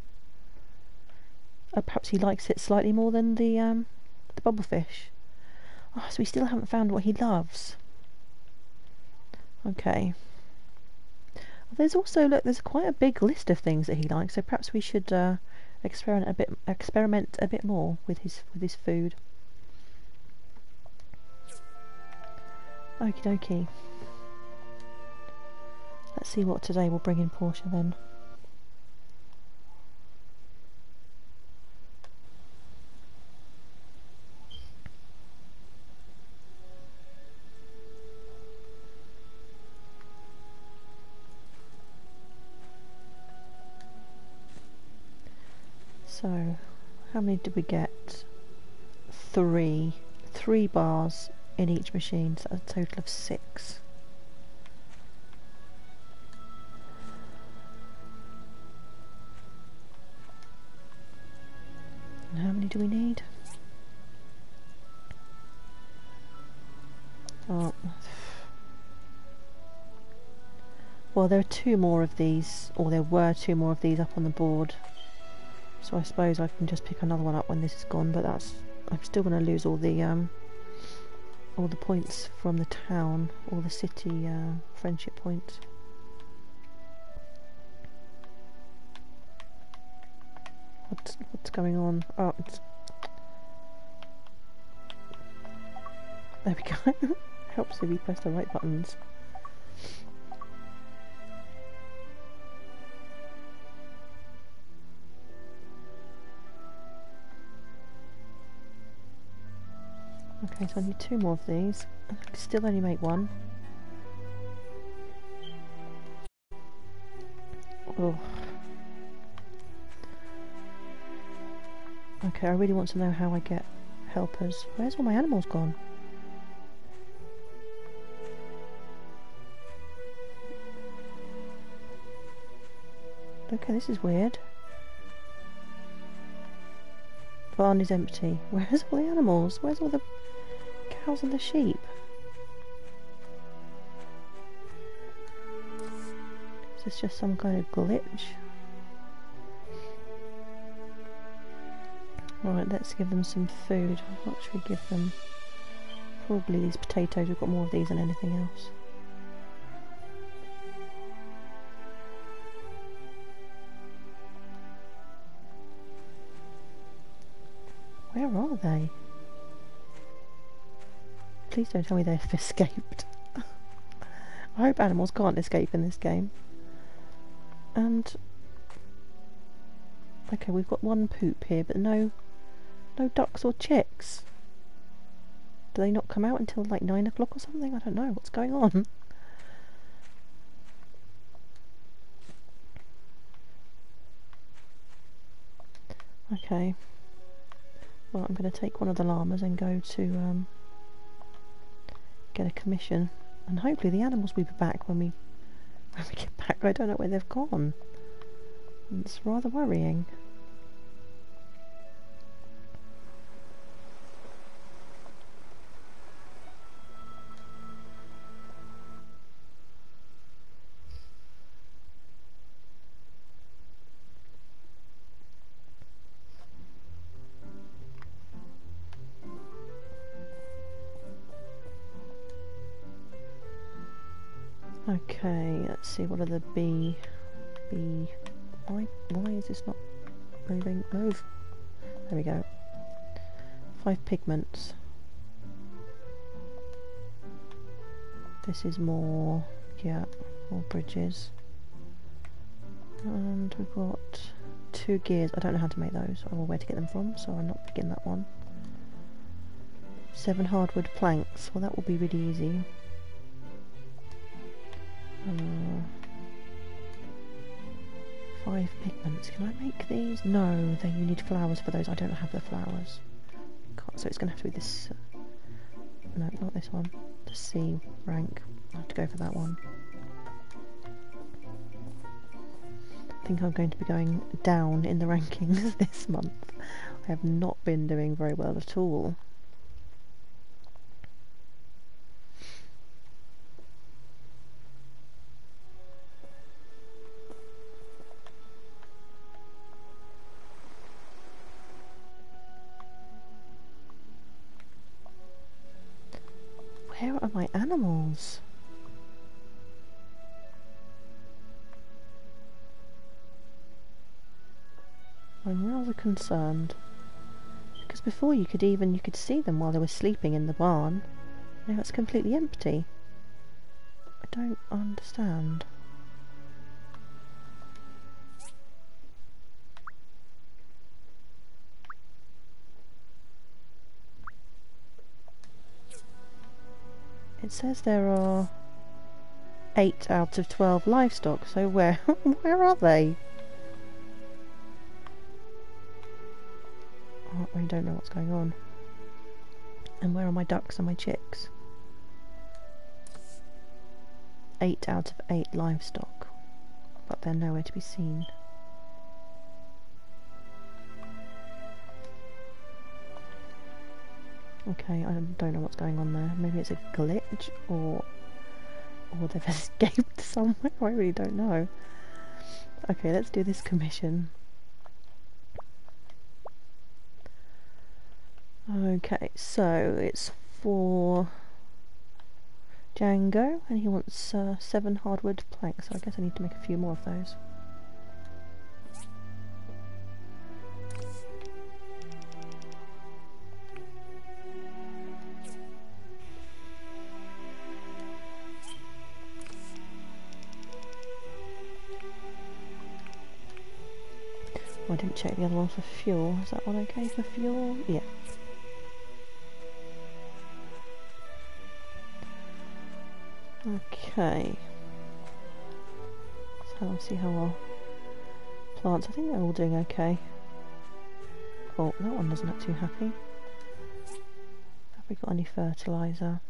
Oh, perhaps he likes it slightly more than the um, the bubblefish. Oh, so we still haven't found what he loves. Okay. There's also look. There's quite a big list of things that he likes. So perhaps we should uh, experiment a bit. Experiment a bit more with his with his food. Okie dokie. Let's see what today will bring in Portia then. So, how many did we get? Three. Three bars in each machine, so a total of six. How many do we need? Oh. Well, there are two more of these, or there were two more of these up on the board. So I suppose I can just pick another one up when this is gone, but that's... I'm still going to lose all the, um... All the points from the town, all the city, uh, friendship points. What's, what's going on? Oh, it's... There we go. [LAUGHS] Helps if you press the right buttons. Okay, so I need two more of these. I can still only make one. Oh. Okay, I really want to know how I get helpers. Where's all my animals gone? Okay, this is weird. Barn is empty. Where's all the animals? Where's all the cows and the sheep? Is this just some kind of glitch? Right, let's give them some food. What should we give them? Probably these potatoes. We've got more of these than anything else. Where are they? Please don't tell me they've [LAUGHS] escaped. I hope animals can't escape in this game. And... Okay, we've got one poop here, but no... No ducks or chicks. Do they not come out until like 9 o'clock or something? I don't know. What's going on? Okay. Well, I'm going to take one of the llamas and go to um, get a commission. And hopefully the animals will be back when we, [LAUGHS] when we get back. I don't know where they've gone. It's rather worrying. B... B... Why, why is this not moving? Move! There we go. Five pigments. This is more... yeah, more bridges. And we've got two gears. I don't know how to make those or where to get them from, so I'm not picking that one. Seven hardwood planks. Well, that will be really easy. Uh, five pigments. Can I make these? No, then you need flowers for those. I don't have the flowers. Can't, so it's going to have to be this... Uh, no, not this one. The C rank. I have to go for that one. I think I'm going to be going down in the rankings [LAUGHS] this month. I have not been doing very well at all. Concerned. Because before you could even, you could see them while they were sleeping in the barn. Now it's completely empty. I don't understand. It says there are 8 out of 12 livestock, so where [LAUGHS] where are they? I don't know what's going on. And where are my ducks and my chicks? 8 out of 8 livestock, but they're nowhere to be seen. Okay, I don't know what's going on there. Maybe it's a glitch or or they've [LAUGHS] escaped somewhere. I really don't know. Okay, let's do this commission. Okay, so it's for Django, and he wants uh, seven hardwood planks, so I guess I need to make a few more of those. Oh, I didn't check the other one for fuel. Is that one okay for fuel? Yeah. Okay. So let's see how our plants, I think they're all doing okay. Oh, that one doesn't look too happy. Have we got any fertiliser?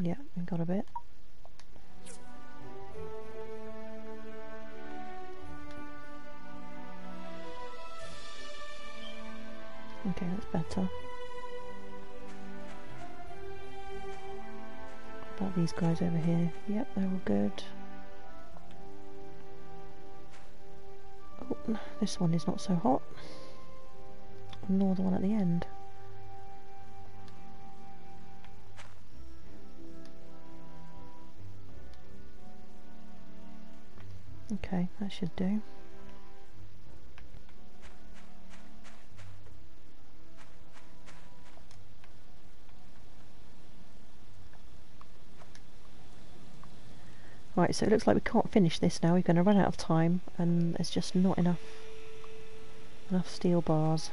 Yeah, we got a bit. Okay, that's better. About these guys over here? Yep, they're all good. Oh, this one is not so hot. Nor the one at the end. Okay, that should do. Right, so it looks like we can't finish this now. We're going to run out of time, and there's just not enough enough steel bars.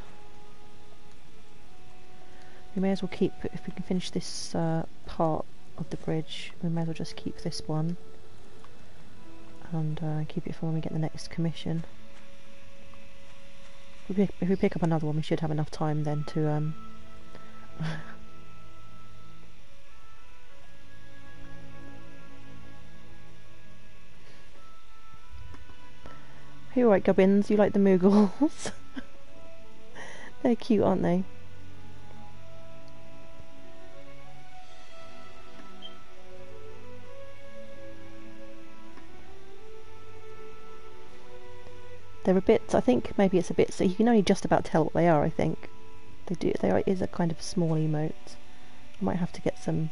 We may as well keep, if we can finish this uh, part of the bridge, we may as well just keep this one and uh, keep it for when we get the next commission. If we, pick, up another one, we should have enough time then to um, [LAUGHS] You're right, Gubbins. You like the Moogles. [LAUGHS] They're cute, aren't they? They're a bit. I think maybe it's a bit. So you can only just about tell what they are. I think they do. They are. Is a kind of small emote. I might have to get some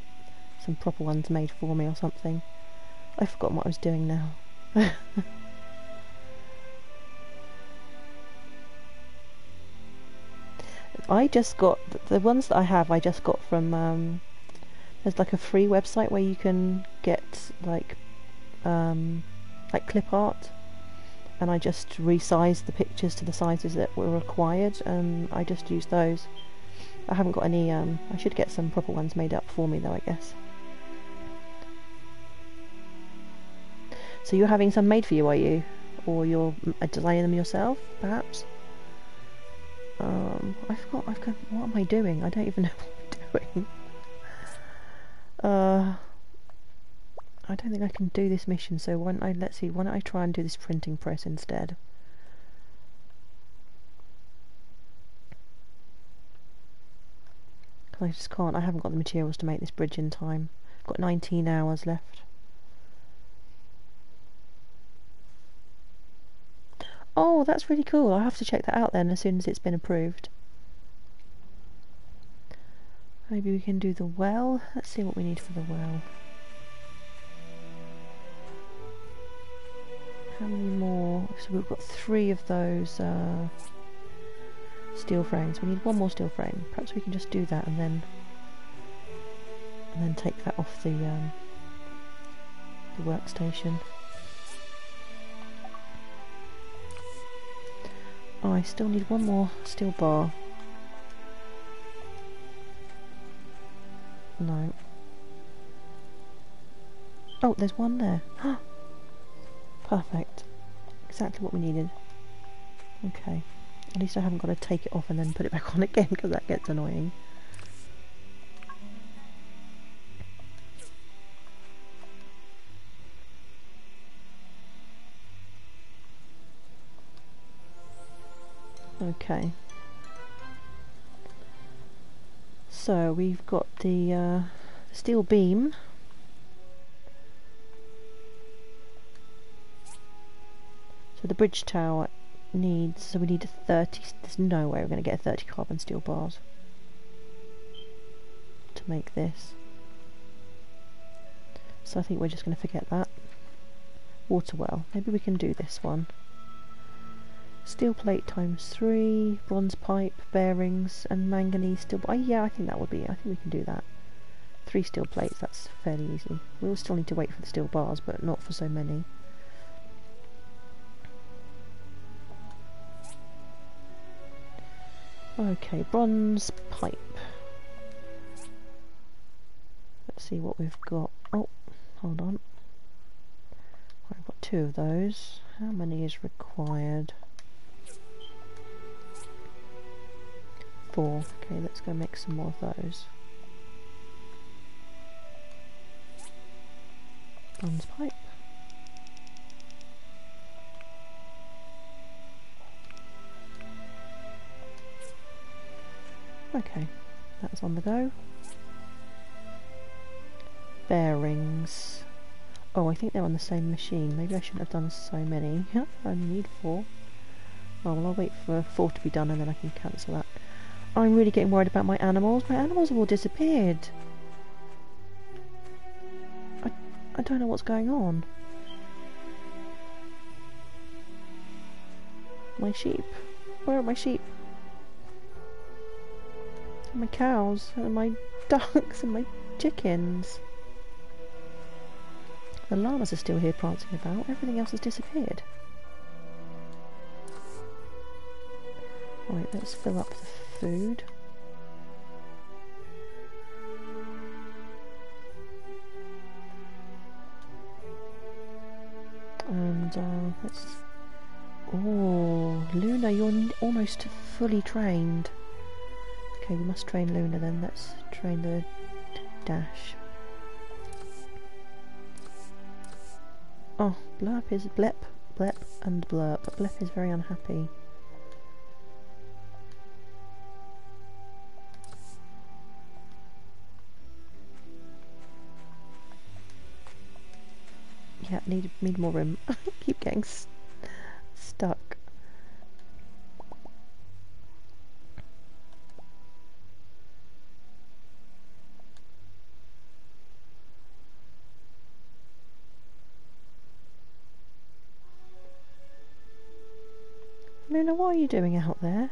some proper ones made for me or something. I've forgotten what I was doing now. [LAUGHS] I just got the ones that I have. I just got from um, there's like a free website where you can get like um, like clip art, and I just resized the pictures to the sizes that were required, and I just used those. I haven't got any. Um, I should get some proper ones made up for me though. I guess. So you're having some made for you, are you? Or you're designing them yourself, perhaps? Um, I forgot, I've got, what am I doing? I don't even know [LAUGHS] what I'm doing. Uh, I don't think I can do this mission, so why don't I, let's see, why don't I try and do this printing press instead? Because I just can't, I haven't got the materials to make this bridge in time. I've got 19 hours left. Oh, that's really cool. I'll have to check that out then as soon as it's been approved. Maybe we can do the well. Let's see what we need for the well. How many more? So we've got three of those uh, steel frames. We need one more steel frame. Perhaps we can just do that and then and then take that off the um, the workstation. Oh, I still need one more steel bar. No. Oh, there's one there. [GASPS] Perfect. Exactly what we needed. Okay. At least I haven't got to take it off and then put it back on again because that gets annoying. Okay. So we've got the uh, Steel beam. So the bridge tower needs, so we need a 30, there's no way we're going to get 30 carbon steel bars to make this. So I think we're just going to forget that. Water well, maybe we can do this one. Steel plate times 3, bronze pipe, bearings, and manganese steel. Oh, yeah, I think that would be, I think we can do that. Three steel plates, that's fairly easy. We'll still need to wait for the steel bars, but not for so many. Okay, bronze pipe. Let's see what we've got. Oh, hold on. I've got two of those. How many is required? Four. Okay, let's go make some more of those. Bronze pipe. Okay, that's on the go. Bearings. Oh, I think they're on the same machine. Maybe I shouldn't have done so many. [LAUGHS] I only need four. Oh, well, I'll wait for four to be done and then I can cancel that. I'm really getting worried about my animals. My animals have all disappeared. I, I don't know what's going on. My sheep. Where are my sheep? And my cows and my [LAUGHS] ducks and my chickens. The llamas are still here prancing about. Everything else has disappeared. Right, let's fill up the food. And uh, let's... Oh, Luna, you're almost fully trained. Okay, we must train Luna then. Let's train the dash. Oh, Blurp is Blep, Blep and Blurp. Blep is very unhappy. Yeah, need need more room. I [LAUGHS] keep getting st stuck. Luna, what are you doing out there?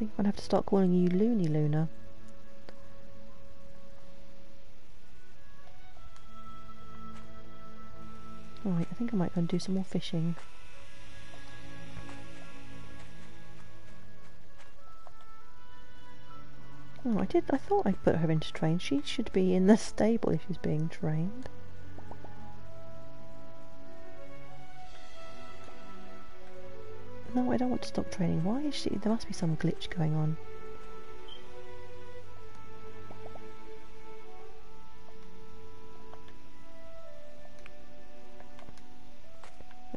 Think to have to start calling you Loony Luna. Right, I think I might go and do some more fishing. Oh, I did. I thought I put her into train. She should be in the stable if she's being trained. No, I don't want to stop training. Why is she? There must be some glitch going on.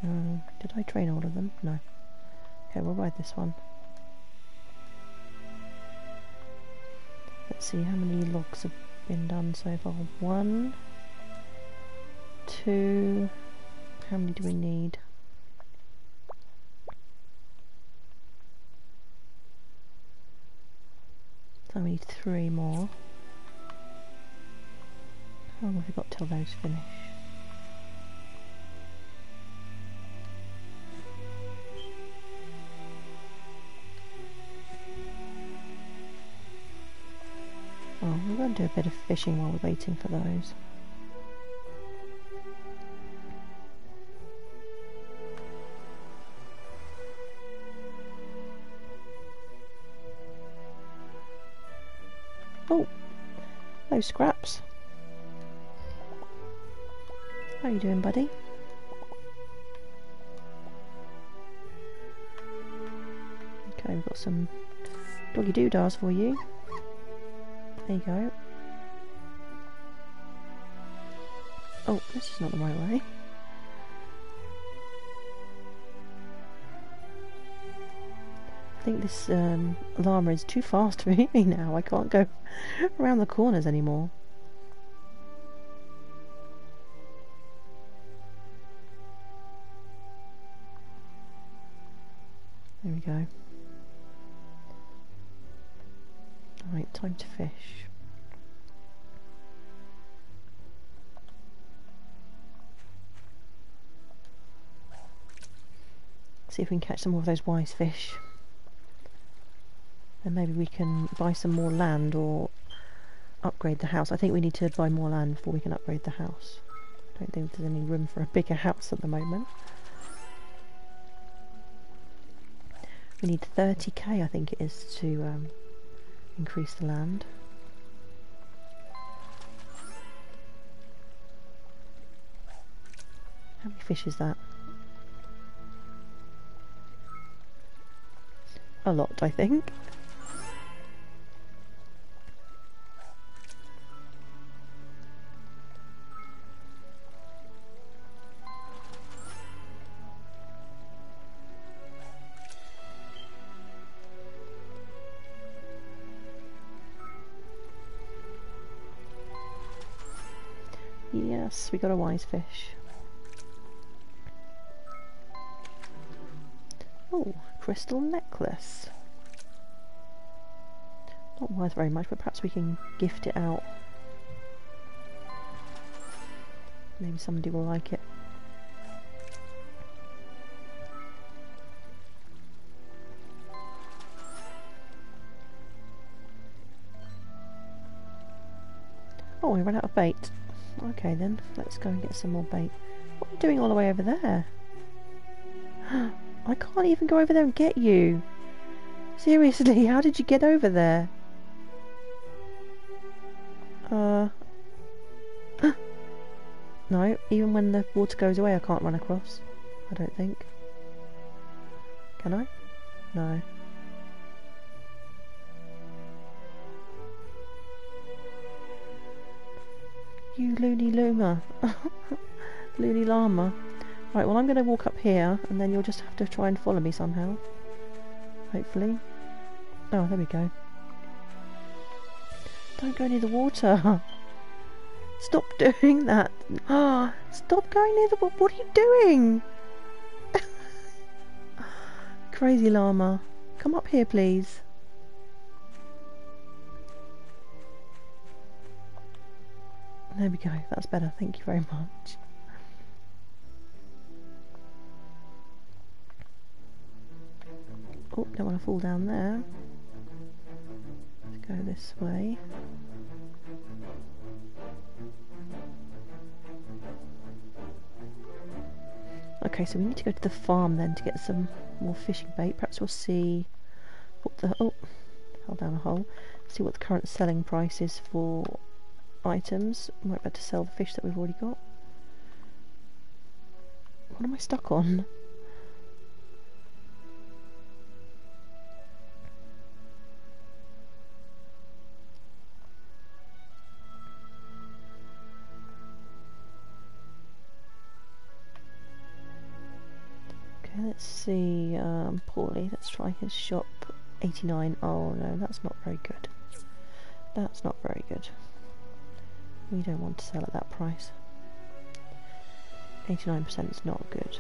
Uh, did I train all of them? No. Okay, we'll ride this one. Let's see how many logs have been done so far. One, two, how many do we need? So we need three more. How long have we got till those finish? Oh, we're going to do a bit of fishing while we're waiting for those. Scraps. How you doing, buddy? Okay, we've got some doggy doodahs for you. There you go. Oh, this is not the right way. I think this um, llama is too fast for [LAUGHS] me now. I can't go around the corners anymore. There we go. Alright, time to fish. See if we can catch some more of those wise fish. Then maybe we can buy some more land or upgrade the house. I think we need to buy more land before we can upgrade the house. I don't think there's any room for a bigger house at the moment. We need 30k I think it is to um, increase the land. How many fish is that? A lot, I think. We got a wise fish. Oh, crystal necklace. Not worth very much, but perhaps we can gift it out. Maybe somebody will like it. Oh, I ran out of bait. Okay then, let's go and get some more bait. What are you doing all the way over there? [GASPS] I can't even go over there and get you. Seriously, [LAUGHS] how did you get over there? Uh... [GASPS] no, even when the water goes away I can't run across. I don't think. Can I? No. You loony luma. [LAUGHS] loony llama. Right, well I'm going to walk up here and then you'll just have to try and follow me somehow. Hopefully. Oh, there we go. Don't go near the water. [LAUGHS] Stop doing that. Ah, [GASPS] stop going near the water. What are you doing? [LAUGHS] Crazy llama. Come up here, please. There we go, that's better, thank you very much. Oh, don't want to fall down there. Let's go this way. Okay, so we need to go to the farm then to get some more fishing bait. Perhaps we'll see what the... Oh, fell down a hole. See what the current selling price is for items. Might be able to sell the fish that we've already got. What am I stuck on? Okay, let's see. Um, Paulie, let's try his shop. 89. Oh no, that's not very good. That's not very good. We don't want to sell at that price. 89% is not good.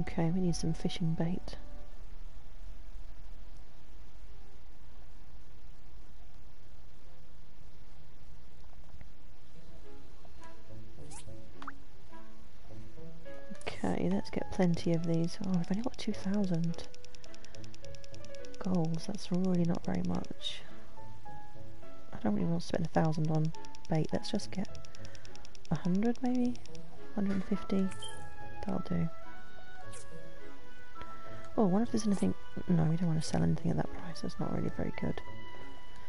Okay, we need some fishing bait. Let's get plenty of these. Oh, I've only got 2,000 gols. That's really not very much. I don't really want to spend a thousand on bait. Let's just get a hundred maybe? 150? That'll do. Oh, I wonder if there's anything... No, we don't want to sell anything at that price. That's not really very good.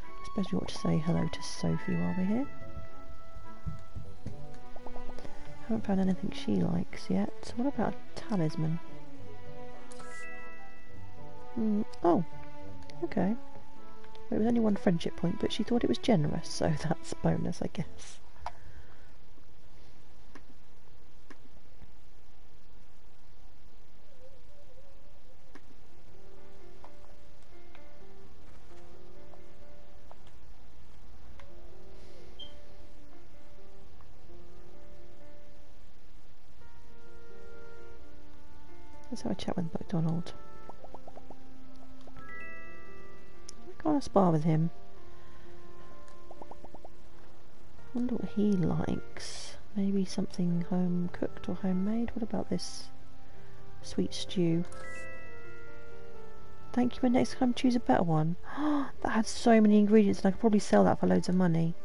I suppose we ought to say hello to Sophie while we're here. I haven't found anything she likes yet. So what about a talisman? Mm, oh, okay. Well, it was only one friendship point, but she thought it was generous, so [LAUGHS] that's bonus, I guess. Let's have a chat with McDonald. Go on a spa with him. wonder what he likes. Maybe something home cooked or homemade. What about this sweet stew? Thank you, and next time choose a better one. [GASPS] that had so many ingredients and I could probably sell that for loads of money.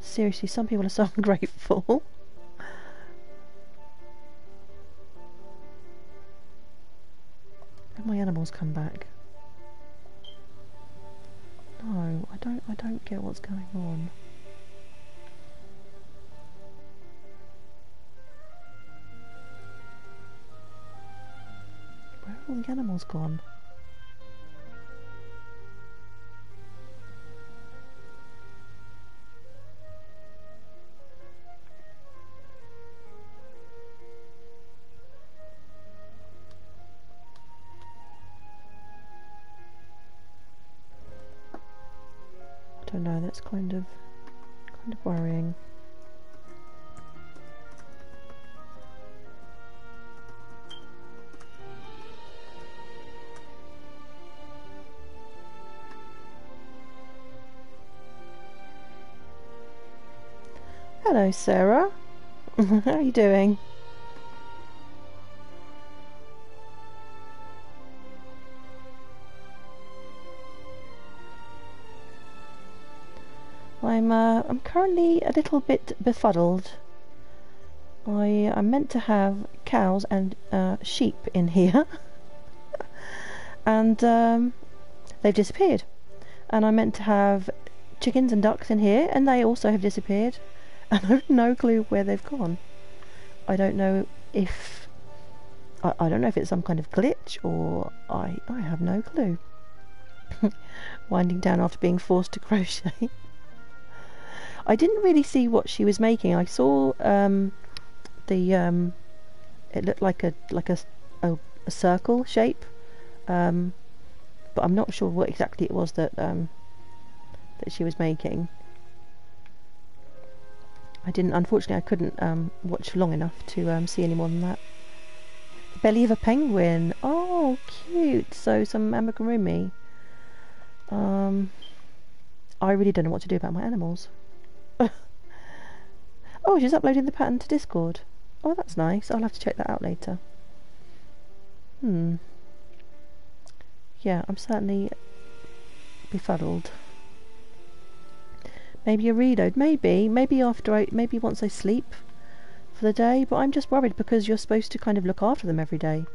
Seriously, some people are so [LAUGHS] ungrateful. My animals come back? No, I don't I don't get what's going on. Where are all the animals gone? Kind of kind of worrying. Hello Sarah. [LAUGHS] How are you doing? I'm uh, I'm currently a little bit befuddled. I I'm meant to have cows and uh, sheep in here, [LAUGHS] and um, they've disappeared. And I'm meant to have chickens and ducks in here, and they also have disappeared. [LAUGHS] And I have no clue where they've gone. I don't know if I, I don't know if it's some kind of glitch or I I have no clue. [LAUGHS] Winding down after being forced to crochet. I didn't really see what she was making. I saw um, the um, it looked like a like a, a, a circle shape, um, but I'm not sure what exactly it was that um, that she was making. I didn't. Unfortunately, I couldn't um, watch long enough to um, see any more than that. The belly of a penguin. Oh, cute. So some amigurumi. Um, I really don't know what to do about my animals. Oh, she's uploading the pattern to Discord. Oh, that's nice. I'll have to check that out later. Hmm. Yeah, I'm certainly befuddled. Maybe a reload. Maybe. Maybe after I... Maybe once I sleep for the day. But I'm just worried because you're supposed to kind of look after them every day.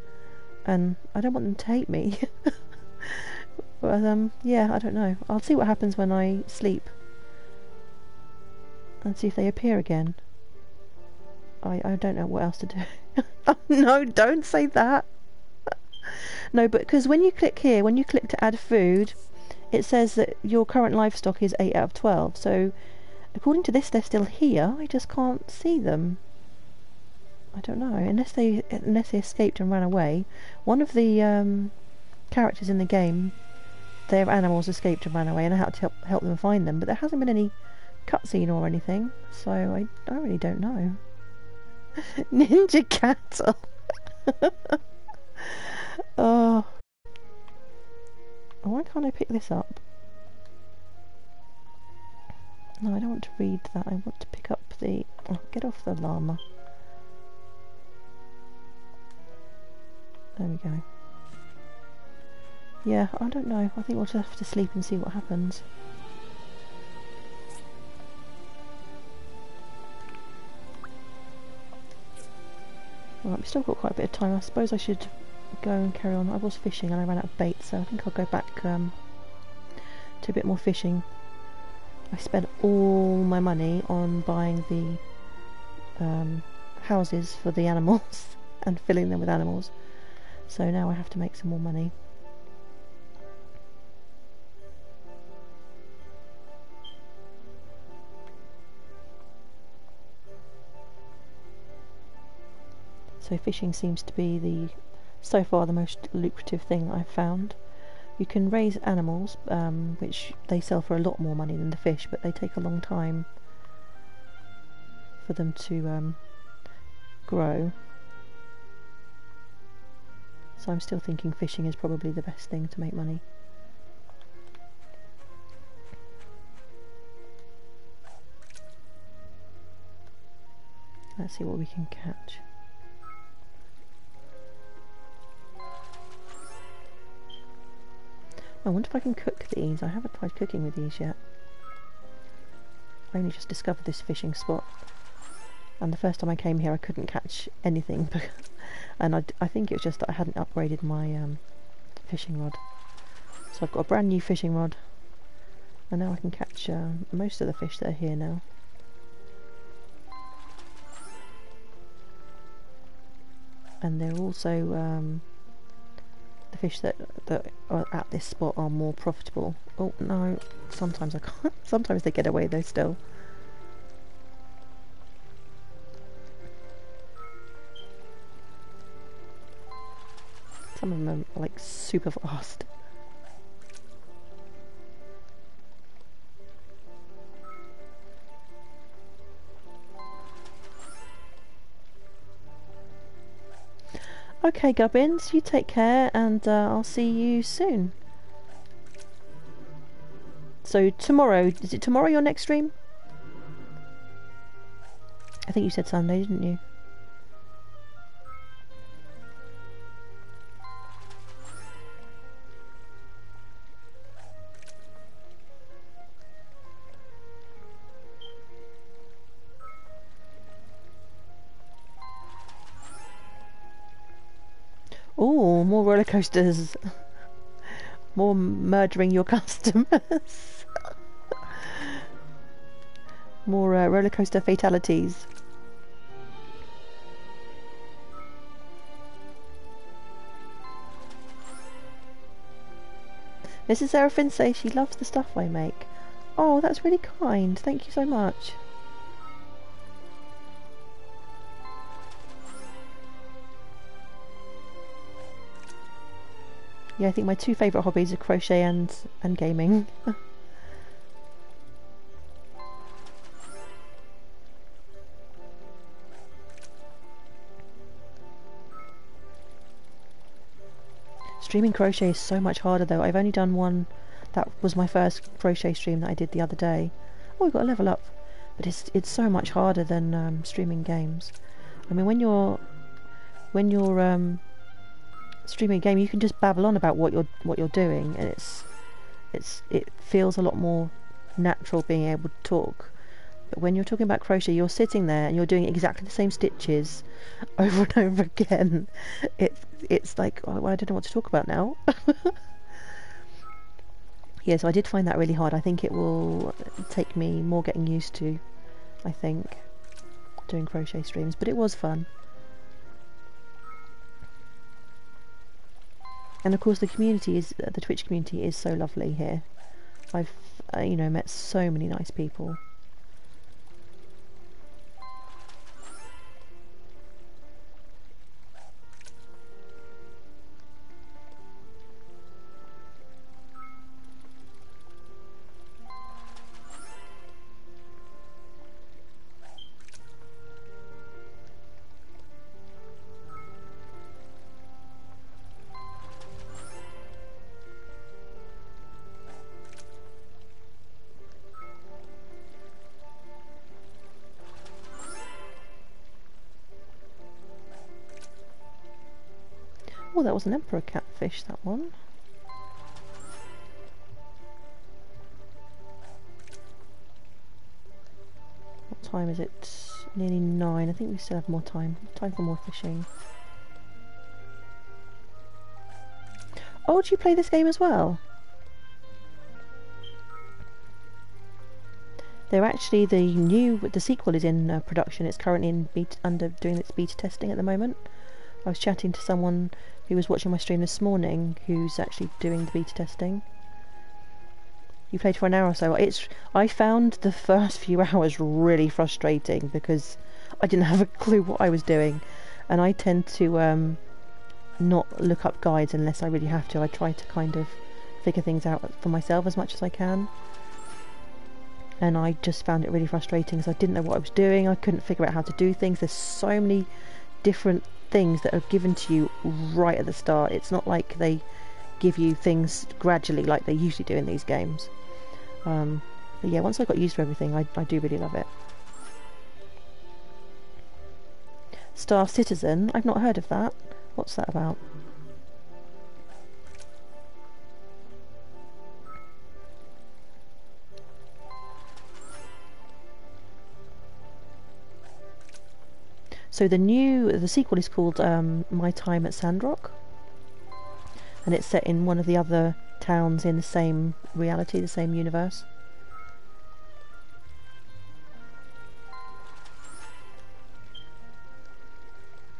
And I don't want them to hate me. [LAUGHS] but, um, yeah, I don't know. I'll see what happens when I sleep and see if they appear again. I, I don't know what else to do. [LAUGHS] oh, no, don't say that. [LAUGHS] no, but because when you click here, when you click to add food, it says that your current livestock is 8 out of 12. So, according to this, they're still here. I just can't see them. I don't know. Unless they unless they escaped and ran away. One of the um, characters in the game, their animals escaped and ran away, and I had to help help them find them. But there hasn't been any cutscene or anything, so I, I really don't know. [LAUGHS] Ninja cattle. [LAUGHS] oh. Why can't I pick this up? No, I don't want to read that. I want to pick up the... Oh, get off the llama. There we go. Yeah, I don't know. I think we'll just have to sleep and see what happens. Right, we've still got quite a bit of time. I suppose I should go and carry on. I was fishing and I ran out of bait, so I think I'll go back um, to a bit more fishing. I spent all my money on buying the um, houses for the [LAUGHS] animals and filling them with animals. So now I have to make some more money. So fishing seems to be the so far the most lucrative thing I've found. You can raise animals, um, which they sell for a lot more money than the fish, but they take a long time for them to um, grow. So I'm still thinking fishing is probably the best thing to make money. Let's see what we can catch. I wonder if I can cook these. I haven't tried cooking with these yet. I only just discovered this fishing spot. And the first time I came here I couldn't catch anything. [LAUGHS] and I, I think it was just that I hadn't upgraded my um, fishing rod. So I've got a brand new fishing rod. And now I can catch uh, most of the fish that are here now. And they're also... Um, the fish that, that are at this spot are more profitable. Oh no, sometimes I can't. [LAUGHS] Sometimes they get away though still. Some of them are like super fast. Okay, Gubbins, you take care and uh, I'll see you soon. So tomorrow, is it tomorrow your next stream? I think you said Sunday, didn't you? Oh, more roller coasters. more murdering your [LAUGHS] customers. more uh, roller coaster fatalities. Mrs. Seraphin says she loves the stuff I make. Oh, that's really kind. Thank you so much. Yeah, I think my two favourite hobbies are crochet and, and gaming. Streaming crochet is so much harder though. I've only done one, that was my first crochet stream that I did the other day. Oh, we got a level up. But it's it's so much harder than um, streaming games. I mean, when you're when you're um, streaming a game, you can just babble on about what you're what you're doing, and it's it's it feels a lot more natural being able to talk. But when you're talking about crochet, you're sitting there and you're doing exactly the same stitches [LAUGHS] over and over again. It it's like oh, I don't know what to talk about now. [LAUGHS] yeah, so I did find that really hard. I think it will take me more getting used to. I think doing crochet streams, but it was fun. And of course the community is the Twitch community is so lovely here. I've uh, you know met so many nice people. That was an emperor catfish, that one. What time is it? Nearly nine. I think we still have more time. Time for more fishing. Oh, do you play this game as well? They're actually the new, the sequel is in uh, production. It's currently in beta, under doing its beta testing at the moment. I was chatting to someone who was watching my stream this morning who's actually doing the beta testing. You played for an hour or so. It's I found the first few [LAUGHS] hours really frustrating because I didn't have a clue what I was doing. and I tend to um, not look up guides unless I really have to. I try to kind of figure things out for myself as much as I can. And I just found it really frustrating because I didn't know what I was doing. I couldn't figure out how to do things. There's so many different things that are given to you right at the start. It's not like they give you things gradually like they usually do in these games. Um, but yeah, once I got used to everything, I, I do really love it. Star Citizen, I've not heard of that. What's that about? So the new, the sequel is called um, My Time at Sandrock, and it's set in one of the other towns in the same reality, the same universe.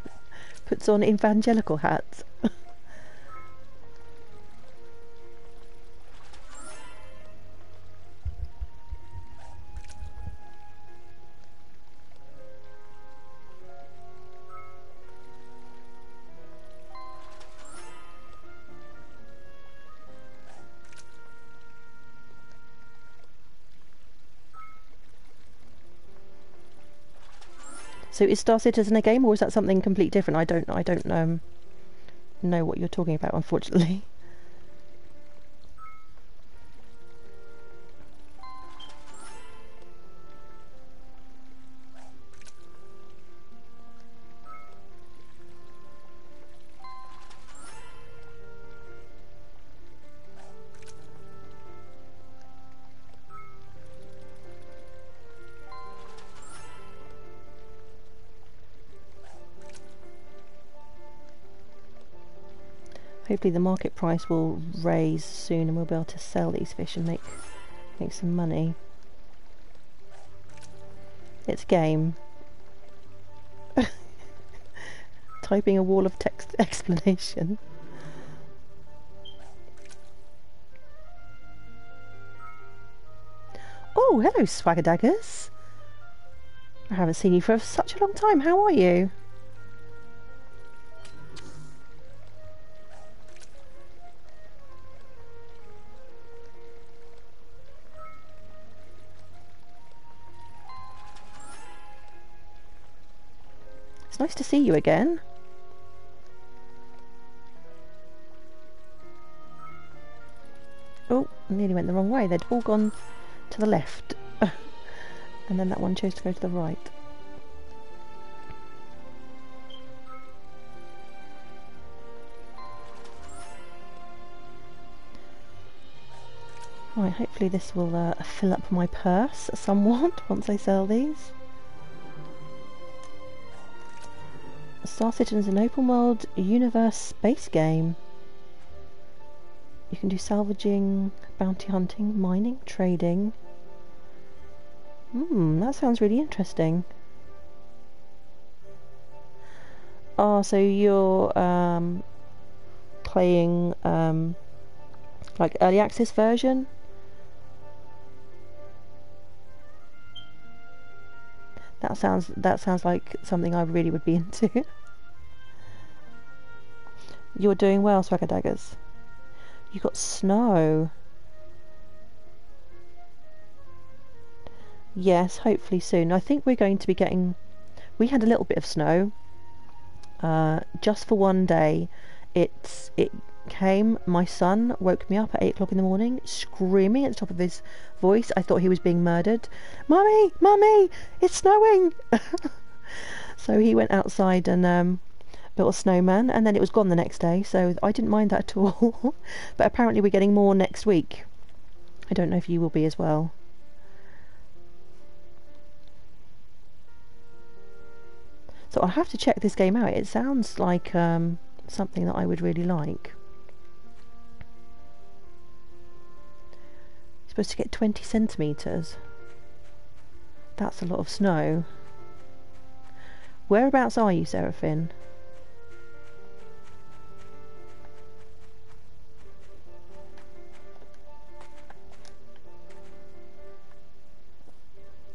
[LAUGHS] Puts on evangelical hats. [LAUGHS] So is Star Citizen a game, or is that something completely different? I don't, I don't um, know what you're talking about, unfortunately. [LAUGHS] Hopefully the market price will raise soon and we'll be able to sell these fish and make make some money. It's game. [LAUGHS] Typing a wall of text [LAUGHS] explanation. Oh, hello Swaggerdaggers. I haven't seen you for such a long time. How are you? Nice to see you again. Oh, nearly went the wrong way. They'd all gone to the left. [LAUGHS] and then that one chose to go to the right. Right, hopefully this will uh, fill up my purse somewhat [LAUGHS] once I sell these. Star Citizen is an open world universe space game. You can do salvaging, bounty hunting, mining, trading. Hmm, that sounds really interesting. Oh, so you're um, playing um, like early access version? That sounds that sounds like something I really would be [LAUGHS] into. You're doing well, Swagger Daggers. You got snow. Yes, hopefully soon. I think we're going to be getting. We had a little bit of snow, uh, just for one day. It's it came. My son woke me up at eight o'clock in the morning, screaming at the top of his voice. I thought he was being murdered. Mummy, mummy, it's snowing. [LAUGHS] so he went outside and um, built a snowman, and then it was gone the next day. So I didn't mind that at [LAUGHS] all. but apparently we're getting more next week. I don't know if you will be as well. So I'll have to check this game out. It sounds like um, something that I would really like. Supposed to get 20 centimetres. That's a lot of snow. Whereabouts are you, Seraphine?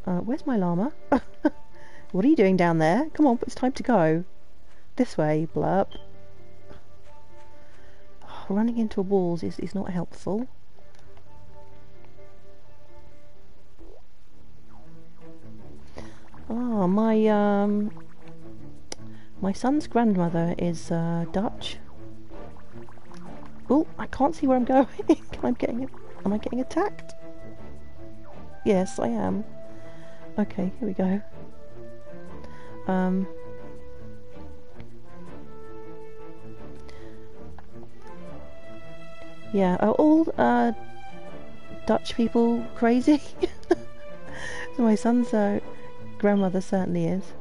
Uh, where's my llama? [LAUGHS] what are you doing down there? Come on, it's time to go. This way, blurb. running into walls is, is not helpful. Ah, my um, my son's grandmother is uh, Dutch. Oh, I can't see where I'm going. [LAUGHS] I'm getting. Am I getting attacked? Yes, I am. Okay, here we go. Um. Yeah, are all uh, Dutch people crazy? [LAUGHS] my son's uh, grandmother certainly is.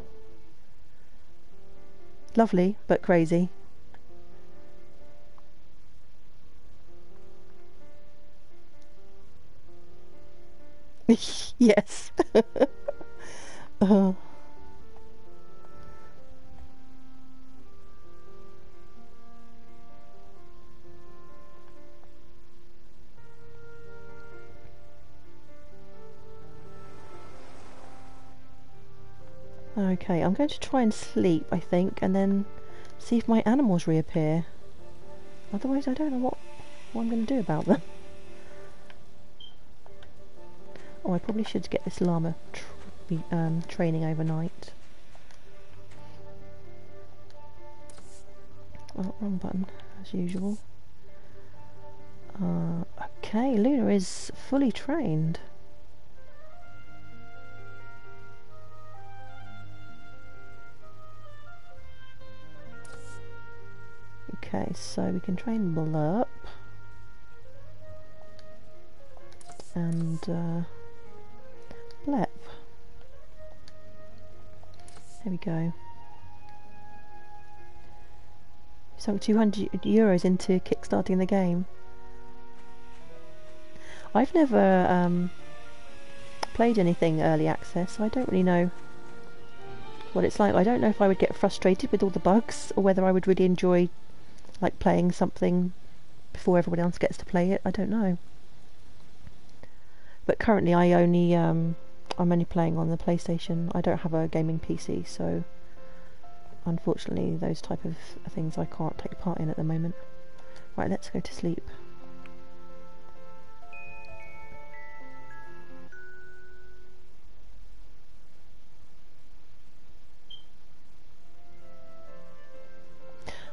Lovely, but crazy. [LAUGHS] yes. [LAUGHS] uh. Okay, I'm going to try and sleep, I think, and then see if my animals reappear. Otherwise, I don't know what, what I'm going to do about them. [LAUGHS] Oh, I probably should get this llama um, training overnight. Oh, wrong button, as usual. Uh, okay, Luna is fully trained. Okay, so we can train Blurp. And uh, Blep. There we go. Sunk 200 euros into kickstarting the game. I've never um, played anything early access, so I don't really know what it's like. I don't know if I would get frustrated with all the bugs or whether I would really enjoy like playing something before everyone else gets to play it. I don't know. But currently, I only um, I'm only playing on the PlayStation. I don't have a gaming PC, so unfortunately, those type of things I can't take part in at the moment. Right, let's go to sleep.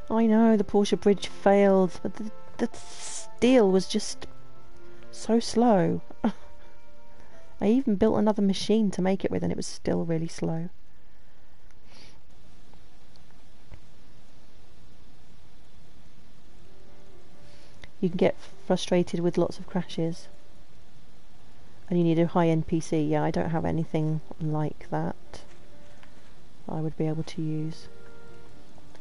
I know the Portia bridge failed, but the, the steel was just so slow. [LAUGHS] I even built another machine to make it with and it was still really slow. You can get frustrated with lots of crashes. And you need a high-end PC. Yeah, I don't have anything like that I would be able to use.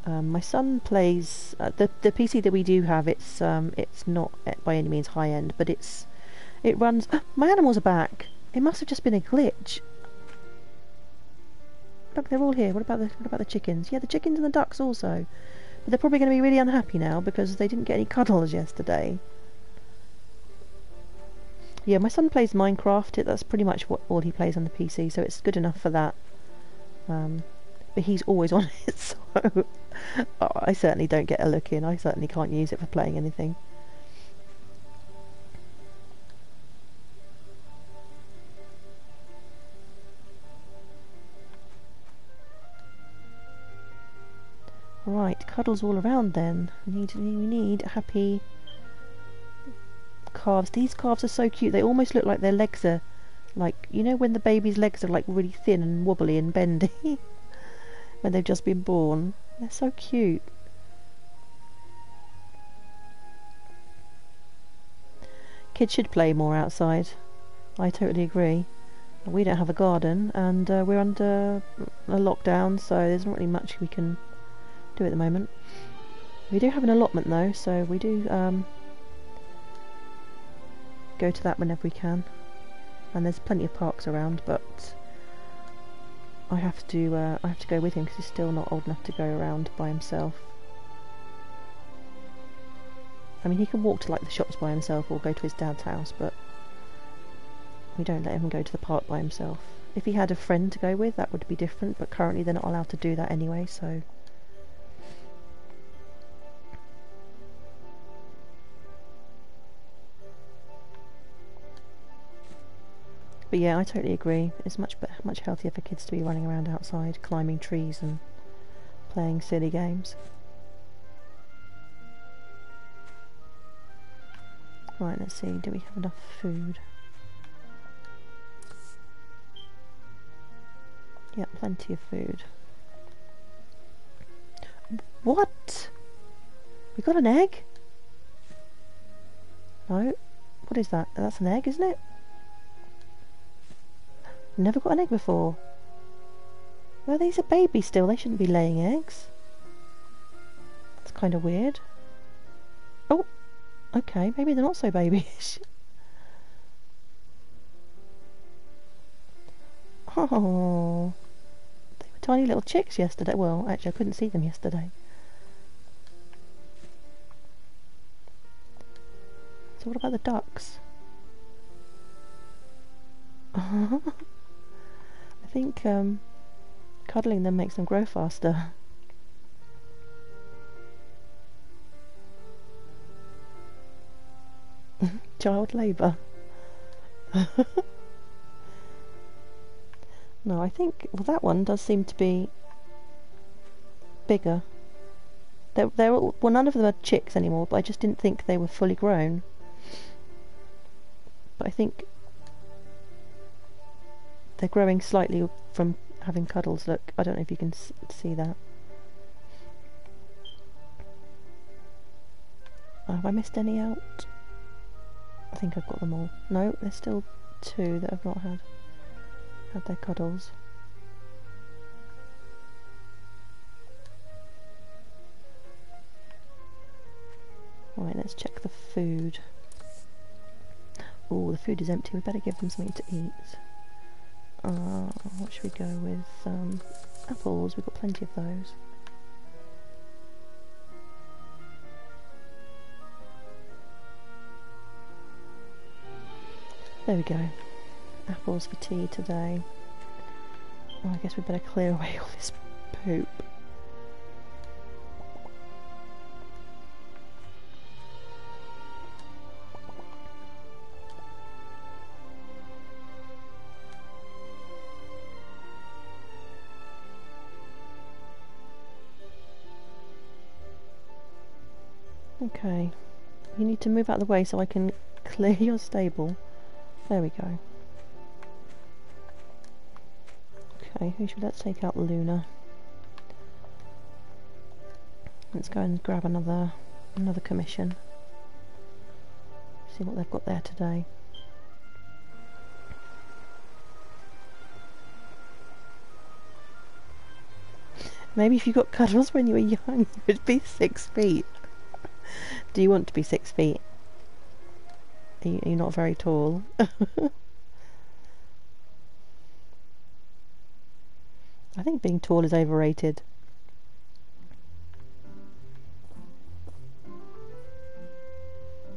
Um, my son plays uh, the the PC that we do have. It's um, it's not by any means high end, but it's it runs. [GASPS] my animals are back. It must have just been a glitch. Look, they're all here. What about the what about the chickens? Yeah, the chickens and the ducks also. But they're probably going to be really unhappy now because they didn't get any cuddles yesterday. Yeah, my son plays Minecraft. It, That's pretty much what all he plays on the PC, so it's good enough for that. Um, but he's always [LAUGHS] on it, so I certainly don't get a look in. I certainly can't use it for playing anything. Right, cuddles all around then. Need, we need happy calves. These calves are so cute. They almost look like their legs are like, you know when the baby's legs are like really thin and wobbly and bendy? [LAUGHS] when they've just been born. They're so cute. Kids should play more outside. I totally agree. We don't have a garden and uh, we're under a lockdown so there's not really much we can do at the moment. We do have an allotment though, so we do um, go to that whenever we can. And there's plenty of parks around, but I have to uh, I have to go with him because he's still not old enough to go around by himself. I mean, he can walk to like the shops by himself or go to his dad's house, but we don't let him go to the park by himself. If he had a friend to go with, that would be different, but currently they're not allowed to do that anyway, so But yeah, I totally agree. It's much much healthier for kids to be running around outside, climbing trees and playing silly games. Right, let's see. Do we have enough food? Yeah, plenty of food. What? We got an egg? No. What is that? That's an egg, isn't it? Never got an egg before. Well, these are babies still. They shouldn't be laying eggs. It's kind of weird. Oh, okay. Maybe they're not so babyish. [LAUGHS] oh, they were tiny little chicks yesterday. Well, actually, I couldn't see them yesterday. So what about the ducks? [LAUGHS] [LAUGHS] I think um, cuddling them makes them grow faster. [LAUGHS] Child labour. [LAUGHS] no, I think well that one does seem to be bigger. They're, they're all, well, none of them are chicks anymore, but I just didn't think they were fully grown. But I think they're growing slightly from having cuddles. Look, I don't know if you can see that. Oh, have I missed any out? I think I've got them all. No, there's still two that have not had had their cuddles. Right, let's check the food. Oh, the food is empty. We better give them something to eat. Uh, what should we go with? Um, apples. We've got plenty of those. There we go. Apples for tea today. Oh, I guess we'd better clear [LAUGHS] away all this poop. To move out of the way so I can clear your stable. There we go. Okay, who should let's take out Luna. Let's go and grab another another commission. See what they've got there today. Maybe if you got cuddles when you were young, [LAUGHS] you'd be six feet. Do you want to be six feet? Are you, are not very tall? [LAUGHS] I think being tall is overrated.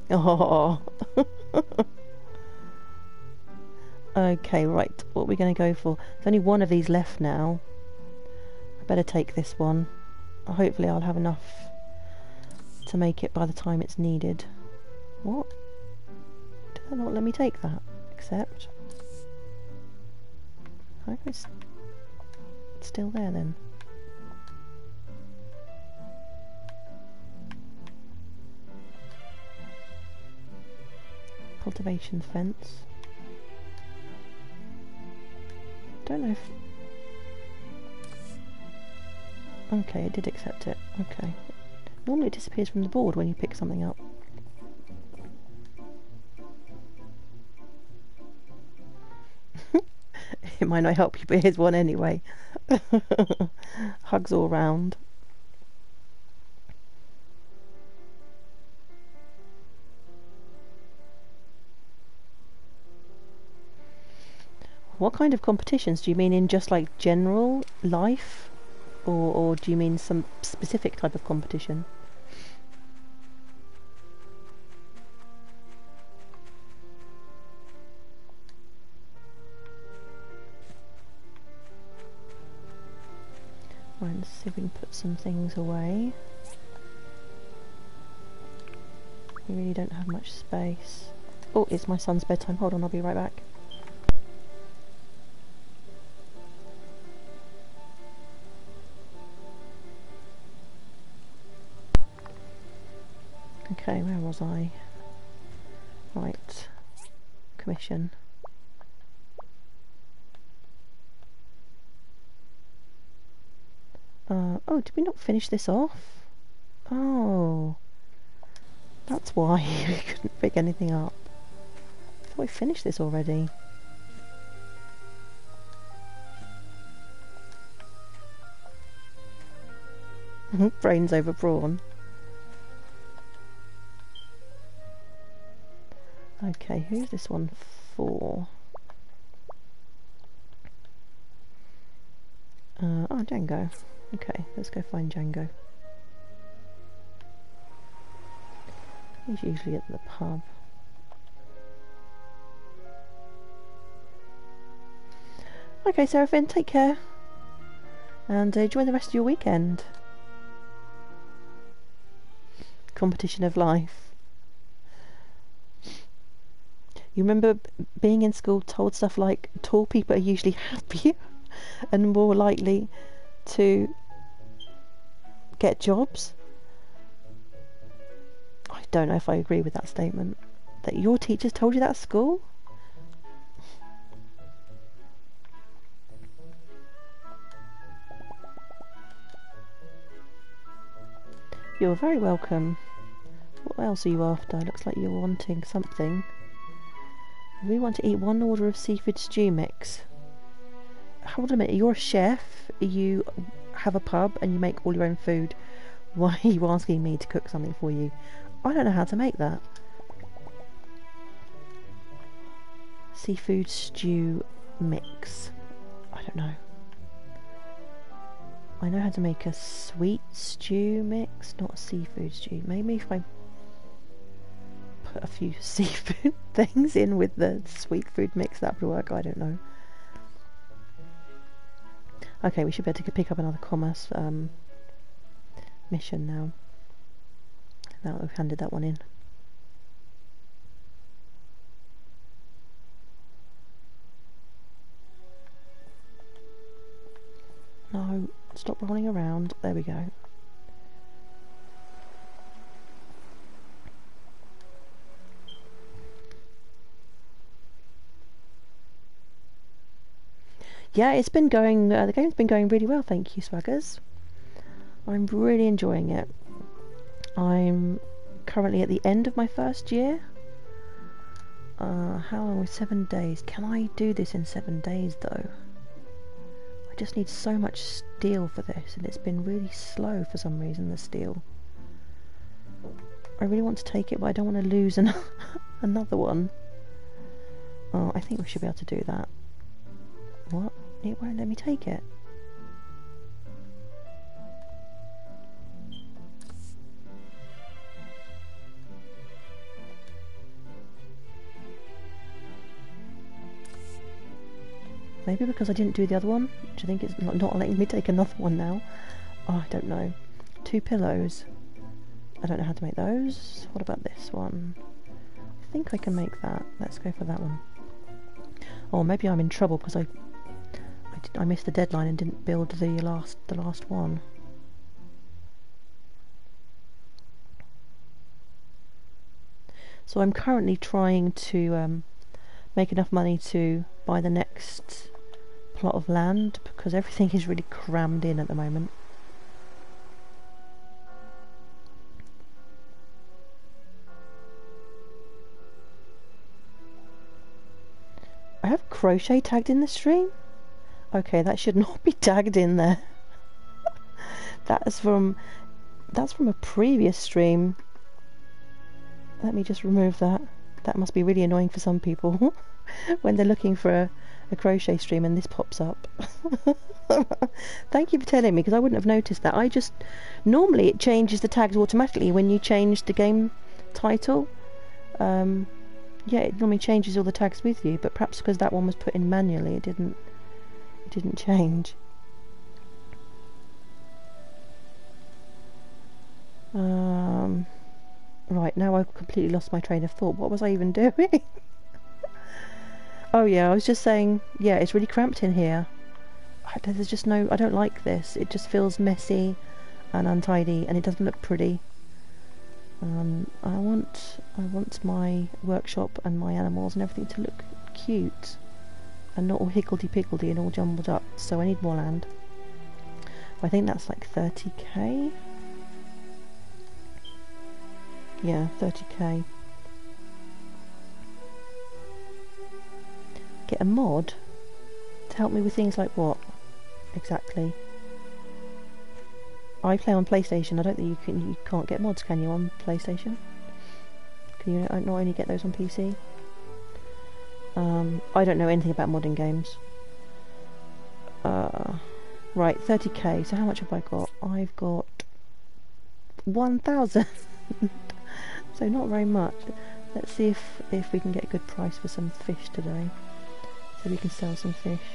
Oh. [LAUGHS] okay, right. What are we going to go for? There's only one of these left now. I better take this one. Hopefully I'll have enough to make it by the time it's needed. What? Did that not let me take that? Accept. I hope it's still there then. Cultivation fence. Don't know if... Okay, it did accept it. Okay. Normally it disappears from the board when you pick something up. [LAUGHS] it might not help you, but here's one anyway. [LAUGHS] Hugs all round. What kind of competitions do you mean in just like general life? Or, or do you mean some specific type of competition? try and see if we can put some things away. We really don't have much space. Oh, it's my son's bedtime. Hold on, I'll be right back. Okay, where was I? Right. Commission. Uh, oh, did we not finish this off? Oh. That's why [LAUGHS] we couldn't pick anything up. I thought we finished this already. [LAUGHS] Brains over prawn. Okay, who's this one for? Uh, oh, Django. Okay, let's go find Django. He's usually at the pub. Okay, Seraphine, take care. And uh, enjoy the rest of your weekend. Competition of life. You remember being in school told stuff like tall people are usually happier [LAUGHS] and more likely to get jobs? I don't know if I agree with that statement. That your teachers told you that at school? You're very welcome. What else are you after? Looks like you're wanting something. We want to eat one order of seafood stew mix. Hold on a minute, you're a chef, you have a pub and you make all your own food. [LAUGHS] Why are you asking me to cook something for you? I don't know how to make that. Seafood stew mix. I don't know. I know how to make a sweet stew mix, not a seafood stew. Maybe if I put a few [LAUGHS] seafood things in with the sweet food mix, that would work. I don't know. Okay, we should be able to pick up another commerce um, mission now. Now that we've handed that one in. No, stop rolling around. There we go. Yeah, it's been going, uh, the game's been going really well, thank you, Swaggers. I'm really enjoying it. I'm currently at the end of my first year. Uh, how long? Seven days. Can I do this in seven days, though? I just need so much steel for this, and it's been really slow for some reason, the steel. I really want to take it, but I don't want to lose an [LAUGHS] another one. Oh, I think we should be able to do that. What? It won't let me take it. Maybe because I didn't do the other one, which I think it's not, not letting me take another one now. Oh, I don't know. Two pillows. I don't know how to make those. What about this one? I think I can make that. Let's go for that one. Or maybe I'm in trouble because I I, missed the deadline and didn't build the last the last one. So I'm currently trying to um, make enough money to buy the next plot of land because everything is really crammed in at the moment. I have crochet tagged in the stream? Okay, that should [LAUGHS] not be tagged in there. that's from that's from a previous stream. Let me just remove that. That must be really annoying for some people [LAUGHS] when they're looking for a, a crochet stream and this pops up. [LAUGHS] Thank you for telling me because I wouldn't have noticed that. I just normally it changes the tags automatically when you change the game title. Um, yeah, it normally changes all the tags with you, but perhaps because that one was put in manually, it didn't it didn't change. Um, right, now I've completely lost my train of thought. What was I even [LAUGHS] doing? oh yeah, I was just saying, yeah, it's really cramped in here. There's just no, I don't like this. It just feels messy and untidy and it doesn't look pretty. Um, I want I want my workshop and my animals and everything to look cute and not all higgledy piggledy and all jumbled up. So I need more land. I think that's like 30k. Yeah, 30k. Get a mod to help me with things like what exactly? I play on PlayStation. I don't think you can. You can't get mods, can you, on PlayStation? Can you not only get those on PC? Um, I don't know anything about modern games. Uh, right, 30k. So how much have I got? I've got 1,000. [LAUGHS] so not very much. Let's see if if we can get a good price for some fish today. So we can sell some fish.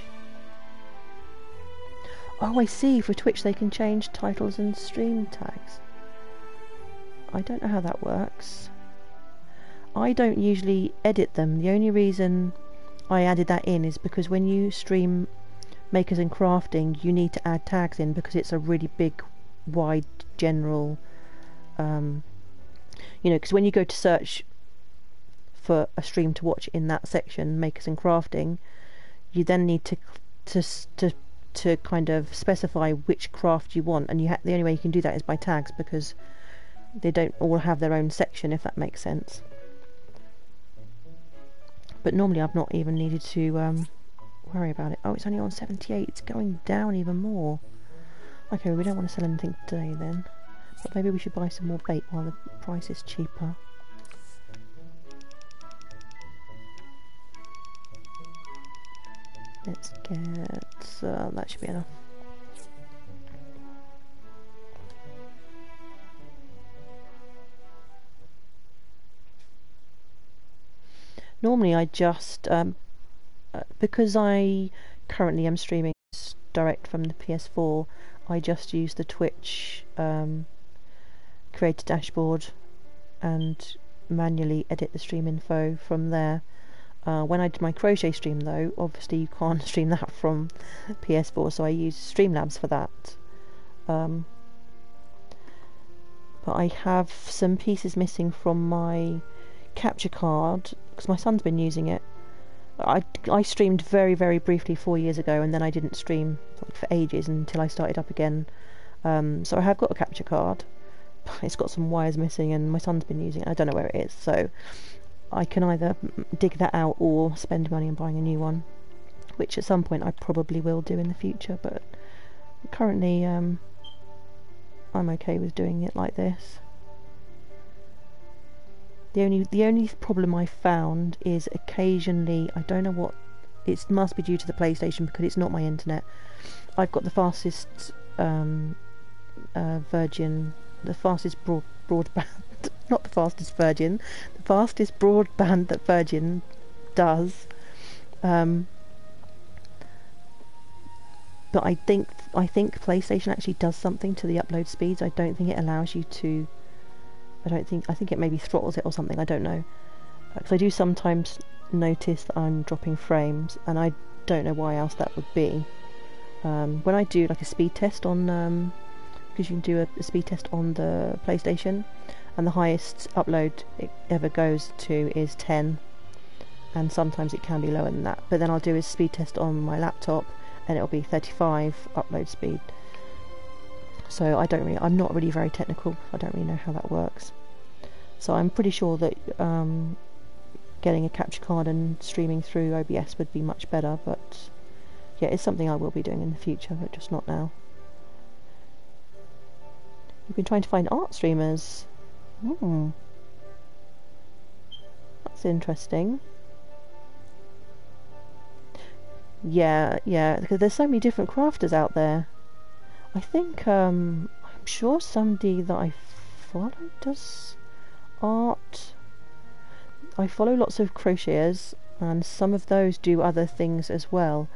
Oh, I see. For Twitch, they can change titles and stream tags. I don't know how that works. I don't usually edit them. The only reason I added that in is because when you stream makers and crafting, you need to add tags in because it's a really big, wide, general. Um, you know, because when you go to search for a stream to watch in that section, makers and crafting, you then need to to to to kind of specify which craft you want, and you the only way you can do that is by tags because they don't all have their own section, if that makes sense. But normally I've not even needed to um, worry about it. Oh, it's only on 78. It's going down even more. Okay, we don't want to sell anything today then. But maybe we should buy some more bait while the price is cheaper. Let's get... Uh, that should be enough. Normally I just... Um, uh, because I currently am streaming direct from the PS4, I just use the Twitch um, creator dashboard and manually edit the stream info from there. Uh, when I did my crochet stream though, obviously you can't [LAUGHS] stream that from PS4, so I use Streamlabs for that. Um, but I have some pieces missing from my capture card because my son's been using it. I, I streamed very very briefly four years ago and then I didn't stream for ages until I started up again. Um, so I have got a capture card. [LAUGHS] It's got some wires missing and my son's been using it. I don't know where it is. So I can either dig that out or spend money on buying a new one, which at some point I probably will do in the future, but currently um, I'm okay with doing it like this. The only the only problem I found is occasionally I don't know what it must be due to the PlayStation because it's not my internet. I've got the fastest um, uh, Virgin, the fastest broad, broadband [LAUGHS] not the fastest Virgin, the fastest broadband that Virgin does. Um, but I think I think PlayStation actually does something to the upload speeds. I don't think it allows you to. I don't think I think it maybe throttles it or something. I don't know because I do sometimes notice that I'm dropping frames, and I don't know why else that would be. Um, when I do like a speed test on, because um, you can do a, a, speed test on the PlayStation, and the highest upload it ever goes to is 10 and sometimes it can be lower than that but then I'll do a speed test on my laptop and it'll be 35 upload speed so I don't really I'm not really very technical I don't really know how that works so I'm pretty sure that um, getting a capture card and streaming through OBS would be much better but yeah it's something I will be doing in the future but just not now You've been trying to find art streamers Hmm. That's interesting. Yeah, yeah, because there's so many different crafters out there. I think, um, I'm sure somebody that I follow does art. I follow lots of crocheters, and some of those do other things as well.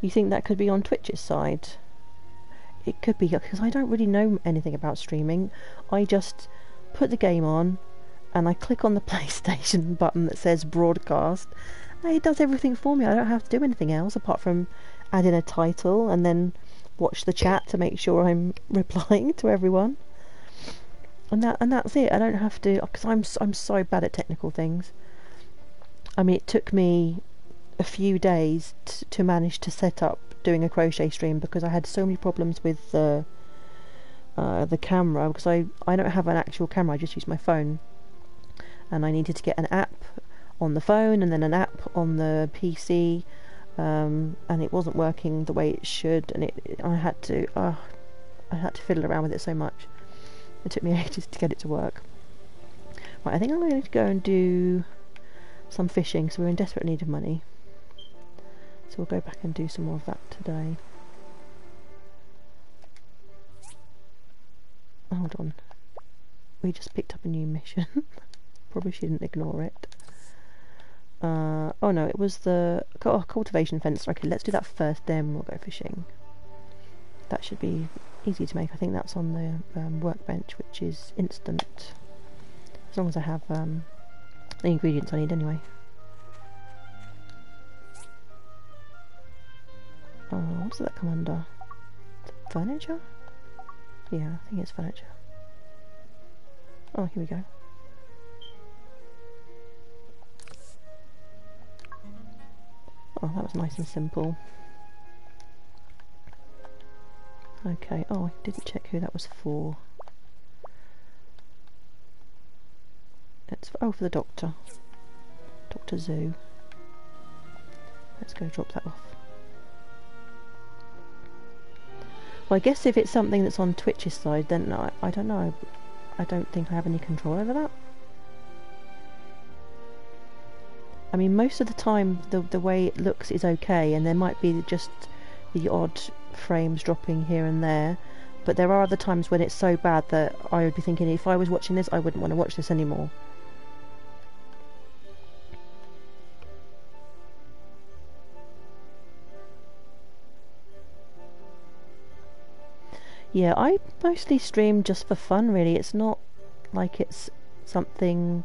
You think that could be on Twitch's side? it could be because I don't really know anything about streaming. I just put the game on and I click on the [LAUGHS] PlayStation button that says broadcast. It does everything for me. I don't have to do anything else apart from add in a title and then watch the chat to make sure I'm [LAUGHS] replying to everyone. and that and that's it. I don't have to because I'm I'm so bad at technical things. I mean, it took me a few days t- to manage to set up doing a crochet stream because I had so many problems with the uh, the camera because I I don't have an actual camera. I just use my phone, and I needed to get an app on the phone and then an app on the PC, um, and it wasn't working the way it should, and it, I had to uh, I had to fiddle around with it so much. It took me [LAUGHS] ages to get it to work. Right, I think I'm going to go and do some fishing, so we're in desperate need of money. So we'll go back and do some more of that today. Hold on. We just picked up a new mission. [LAUGHS] Probably shouldn't ignore it. Uh, oh no, it was the oh, cultivation fence. Okay, let's do that first, then we'll go fishing. That should be easy to make. I think that's on the um, workbench, which is instant. As long as I have um, the ingredients I need anyway. Oh, does that come under? Furniture? Yeah, I think it's furniture. Oh, here we go. Oh, that was nice and simple. Okay, oh, I didn't check who that was for. It's for, oh, for the doctor. Dr. Xu. Let's go drop that off. Well, I guess if it's something that's on Twitch's side, then I, I don't know. I don't think I have any control over that. I mean, most of the time, the the way it looks is okay, and there might be just the odd frames dropping here and there. But there are other times when it's so bad that I would be thinking, if I was watching this, I wouldn't want to watch this anymore. Yeah, I mostly stream just for fun, really. It's not like it's something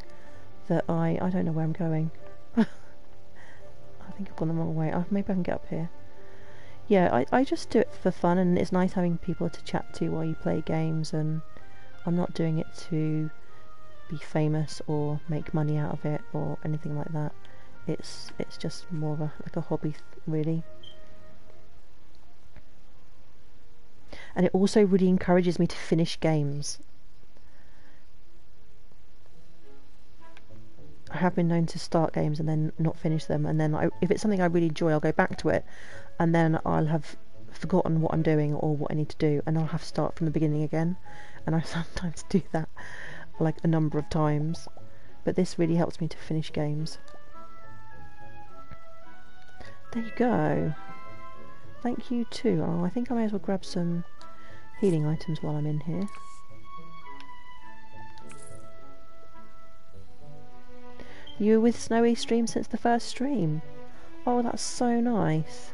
that I... I don't know where I'm going. [LAUGHS] I think I've gone the wrong way. Oh, maybe I can get up here. Yeah, I, I just do it for fun, and it's nice having people to chat to while you play games, and I'm not doing it to be famous or make money out of it or anything like that. It's it's just more of a like a hobby, really. and it also really encourages me to finish games. I have been known to start games and then not finish them, and then I, if it's something I really enjoy, I'll go back to it, and then I'll have forgotten what I'm doing or what I need to do, and I'll have to start from the beginning again. And I [LAUGHS] sometimes do that like a number of times, but this really helps me to finish games. There you go. Thank you too. Oh, I think I may as well grab some healing items while I'm in here. You were with Snowy Stream since the first stream. Oh, that's so nice.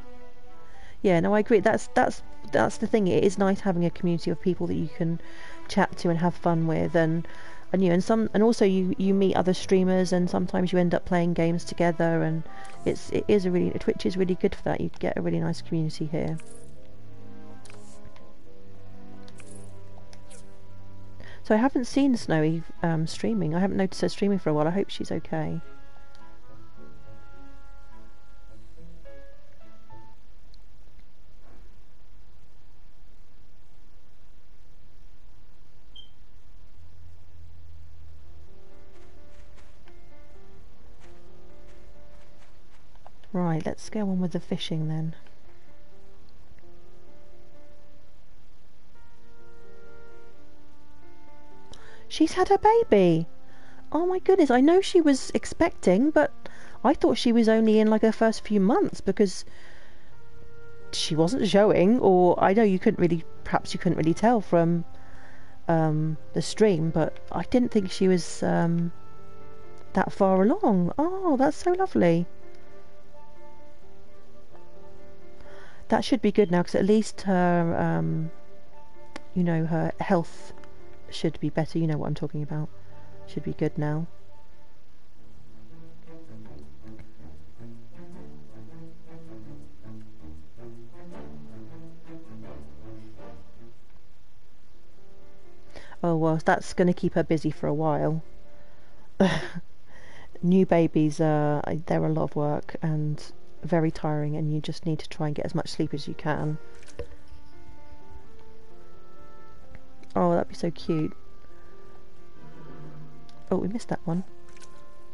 Yeah, no, I agree. That's that's that's the thing. It is nice having a community of people that you can chat to and have fun with, and and you and some and also you you meet other streamers, and sometimes you end up playing games together, and it's it is a really Twitch is really good for that. You get a really nice community here. So I haven't seen Snowy um, streaming. I haven't noticed her streaming for a while. I hope she's okay. Right, let's go on with the fishing then. She's had her baby. Oh my goodness, I know she was expecting, but I thought she was only in like her first few months because she wasn't showing, or I know you couldn't really, perhaps you couldn't really tell from um, the stream, but I didn't think she was um, that far along. Oh, that's so lovely. That should be good now, because at least her, um, you know, her health should be better. You know what I'm talking about. Should be good now. Oh well, that's going to keep her busy for a while. [LAUGHS] New babies, uh, they're a lot of work and very tiring, and you just need to try and get as much sleep as you can. Oh, that'd be so cute. Oh, we missed that one.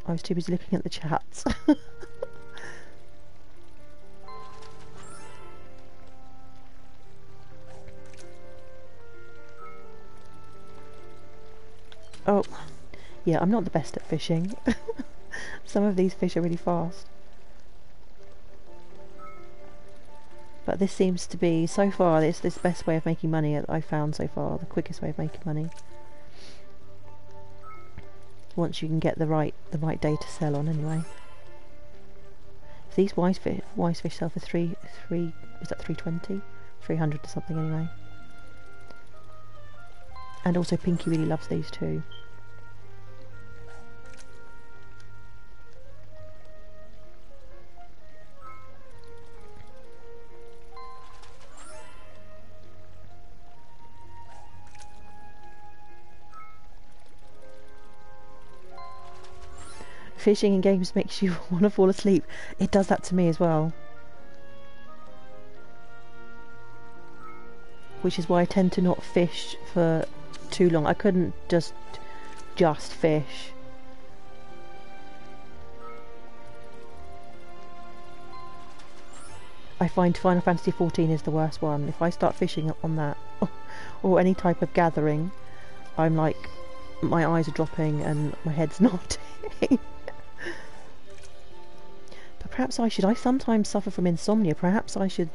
I was too busy looking at the chats. [LAUGHS] oh, yeah, I'm not the best at fishing. [LAUGHS] Some of these fish are really fast. But this seems to be, so far, this this best way of making money I've found so far, the quickest way of making money. Once you can get the right the right day to sell on, anyway. If these wise fish, sell for three three was that three twenty, three hundred or something anyway. And also Pinky really loves these too. Fishing in games makes you [LAUGHS] want to fall asleep. It does that to me as well. Which is why I tend to not fish for too long. I couldn't just just fish. I find Final Fantasy XIV is the worst one. If I start fishing on that, [LAUGHS] or any type of gathering, I'm like, my eyes are dropping and my head's [LAUGHS] nodding perhaps I should. I sometimes suffer from insomnia. Perhaps I should,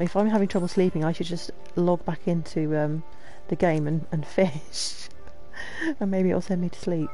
if I'm having trouble sleeping, I should just log back into um, the game and, and [LAUGHS] fish. and maybe it'll send me to sleep.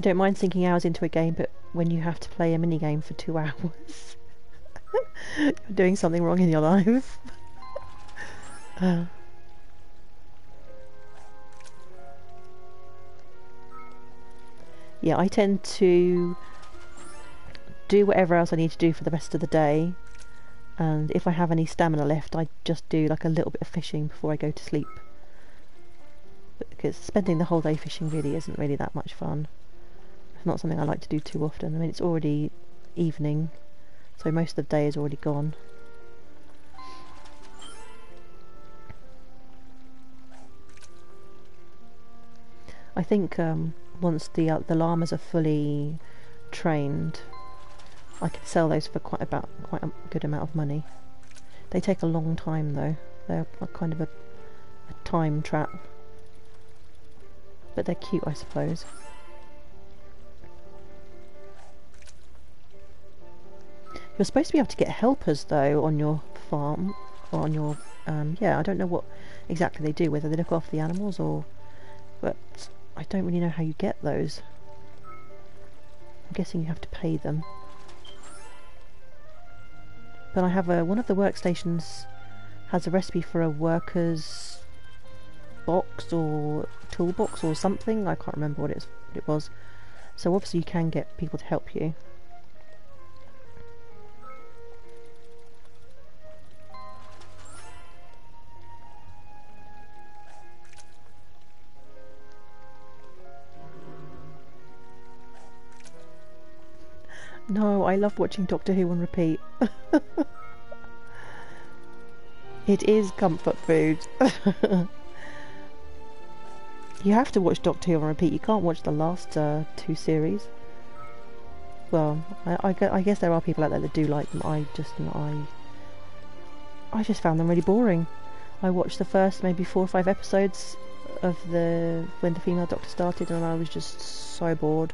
I don't mind sinking hours into a game, but when you have to play a mini game for two [LAUGHS] hours, you're doing something wrong in your life. [LAUGHS] uh. Yeah, I tend to do whatever else I need to do for the rest of the day. And if I have any stamina left, I just do like a little bit of fishing before I go to sleep. Because spending the whole day fishing really isn't really that much fun. It's not something I like to do too often. I mean, it's already evening, so most of the day is already gone. I think um, once the uh, the llamas are fully trained, I could sell those for quite about quite a good amount of money. They take a long time though. They're kind of a, a time trap, but they're cute, I suppose. You're supposed to be able to get helpers though on your farm or on your um, yeah. I don't know what exactly they do, whether they look after the animals or, but I don't really know how you get those. I'm guessing you have to pay them. But I have a one of the workstations has a recipe for a worker's box or toolbox or something. I can't remember what what it was. So obviously you can get people to help you. No, I love watching Doctor Who on repeat. [LAUGHS] it is comfort food. [LAUGHS] you have to watch Doctor Who on repeat. You can't watch the last uh, two series. Well, I, I, I, guess there are people out there that do like them. I just, I, I just found them really boring. I watched the first maybe four or five episodes of the when the female Doctor started, and I was just so bored,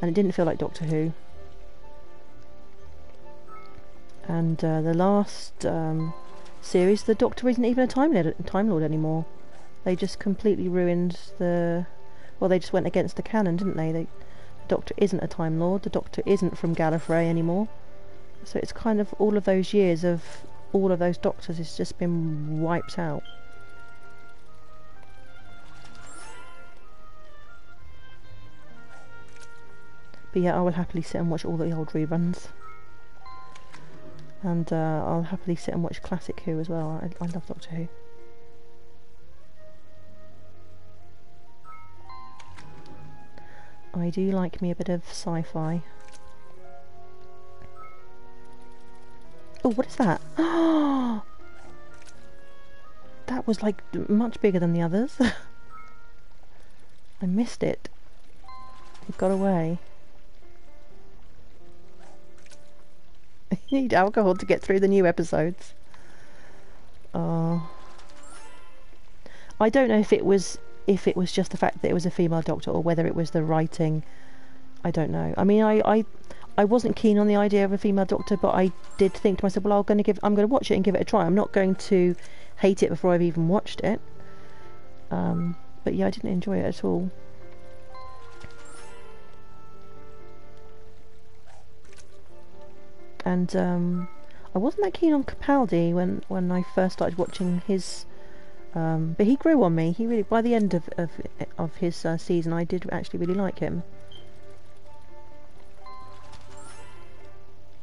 and it didn't feel like Doctor Who and uh, the last um, series, the Doctor isn't even a Time Lord, Time Lord anymore. They just completely ruined the. Well, they just went against the canon, didn't they? they the Doctor isn't a Time Lord. The Doctor isn't from Gallifrey anymore. So it's kind of all of those years of all of those doctors has just been wiped out. But yeah, I will happily sit and watch all the old reruns. And uh, I'll happily sit and watch Classic Who as well. I, I love Doctor Who. I do like me a bit of sci-fi. Oh, what is that? [GASPS] that was like much bigger than the others. [LAUGHS] I missed it. It got away. [LAUGHS] need alcohol to get through the new episodes. Oh. I don't know if it was if it was just the fact that it was a female doctor or whether it was the writing. I don't know. I mean, I, I, I wasn't keen on the idea of a female doctor, but I did think to myself, well, I'm going to give, I'm going to watch it and give it a try. I'm not going to hate it before I've even watched it. Um, but yeah, I didn't enjoy it at all. And um, I wasn't that keen on Capaldi when when I first started watching his um, but he grew on me. He really, by the end of of, of his uh, season, I did actually really like him.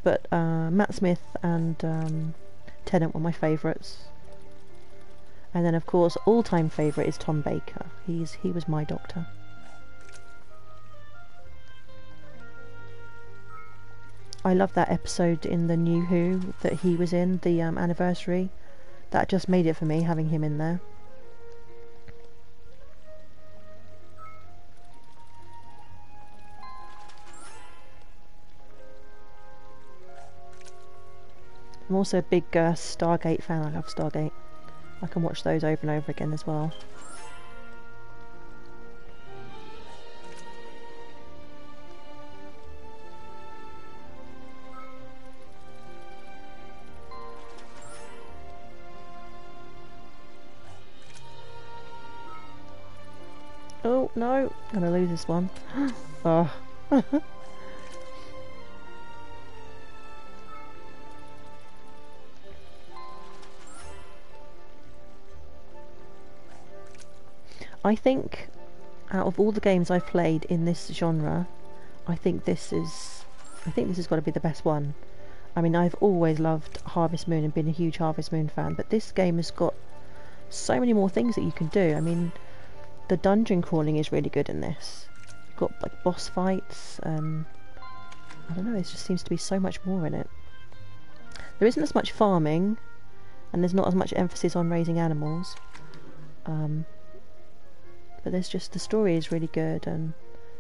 But uh, Matt Smith and um, Tennant were my favourites. And then, of course, all-time favourite is Tom Baker. He's he was my Doctor. I love that episode in the New Who that he was in, the um, anniversary that just made it for me having him in there. I'm also a big uh, Stargate fan. I love Stargate. I can watch those over and over again as well. Oh, no. I'm to lose this one. [GASPS] oh. [LAUGHS] I think out of all the games I've played in this genre, I think this is I think this has got to be the best one. I mean, I've always loved Harvest Moon and been a huge Harvest Moon fan, but this game has got so many more things that you can do. I mean, the dungeon crawling is really good in this. You've got like boss fights. Um, I don't know. There just seems to be so much more in it. There isn't as much farming, and there's not as much emphasis on raising animals. Um, but there's just the story is really good, and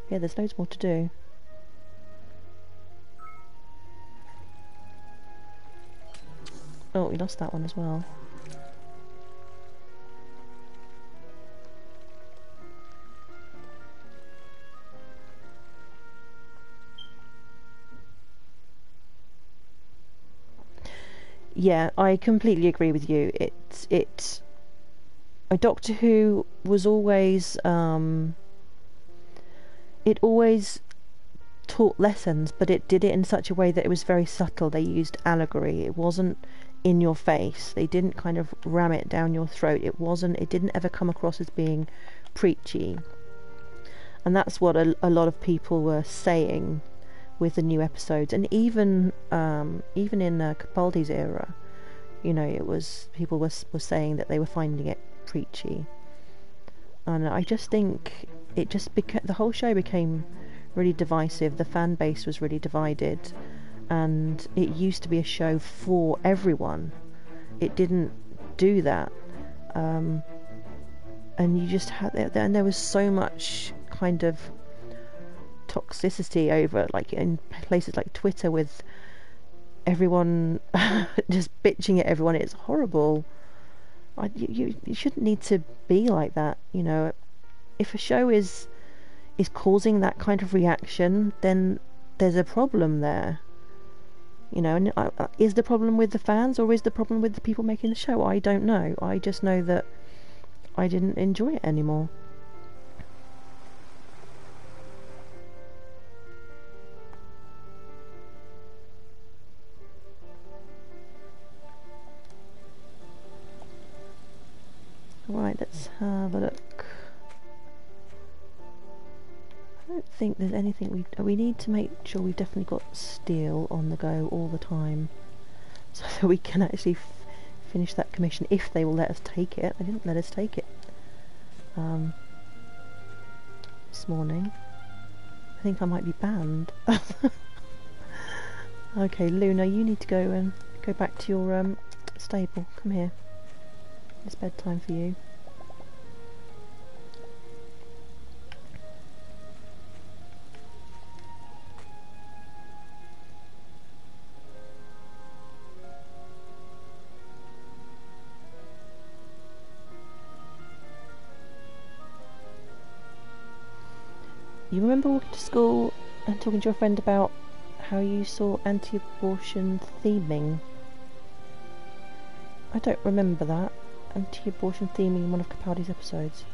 yeah, there's loads more to do. Oh, we lost that one as well. Yeah, I completely agree with you. It's it's a Doctor Who was always um, it always taught lessons, but it did it in such a way that it was very subtle. They used allegory. It wasn't in your face. They didn't kind of ram it down your throat. It wasn't. It didn't ever come across as being preachy. And that's what a, a lot of people were saying with the new episodes, and even um, even in uh, Capaldi's era, you know, it was people were were saying that they were finding it preachy, and I just think it just the whole show became really divisive. The fan base was really divided, and it used to be a show for everyone. It didn't do that, um, and you just had and there was so much kind of toxicity over like in places like Twitter with everyone [LAUGHS] just bitching at everyone. It's horrible. I, you, you shouldn't need to be like that. You know, if a show is is causing that kind of reaction, then there's a problem there. You know, and uh, uh, is the problem with the fans or is the problem with the people making the show? I don't know. I just know that I didn't enjoy it anymore. Right, let's have a look. I don't think there's anything we we need to make sure we've definitely got steel on the go all the time, [LAUGHS] so that we can actually finish that commission if they will let us take it. They didn't let us take it um, this morning. I think I might be banned. [LAUGHS] okay, Luna, you need to go and go back to your um, stable. Come here. It's bedtime for you. You remember walking to school and talking to your friend about how you saw anti-abortion theming? I don't remember that. Anti-abortion theming in one of Capaldi's episodes.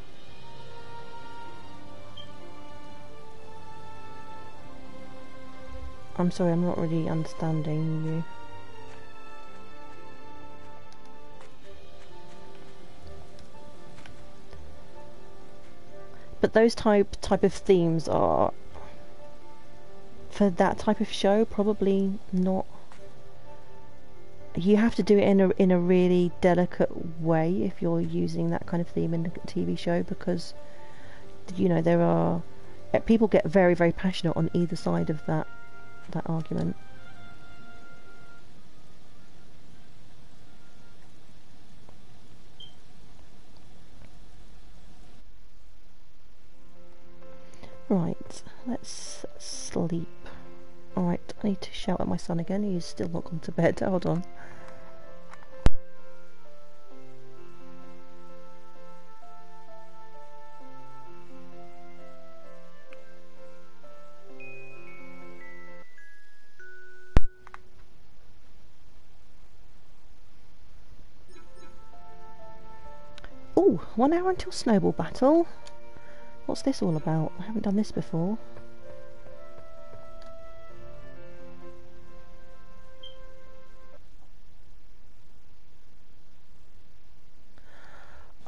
I'm sorry, I'm not really understanding you. But those type type of themes are for that type of show probably not you have to do it in a in a really delicate way if you're using that kind of theme in a TV show because you know there are eh, people get very very passionate on either side of that that argument Right, let's sleep. Alright, I need to shout at my son again. He's still not gone to bed. [LAUGHS] Hold on. Oh, one hour until snowball battle. What's this all about? I haven't done this before.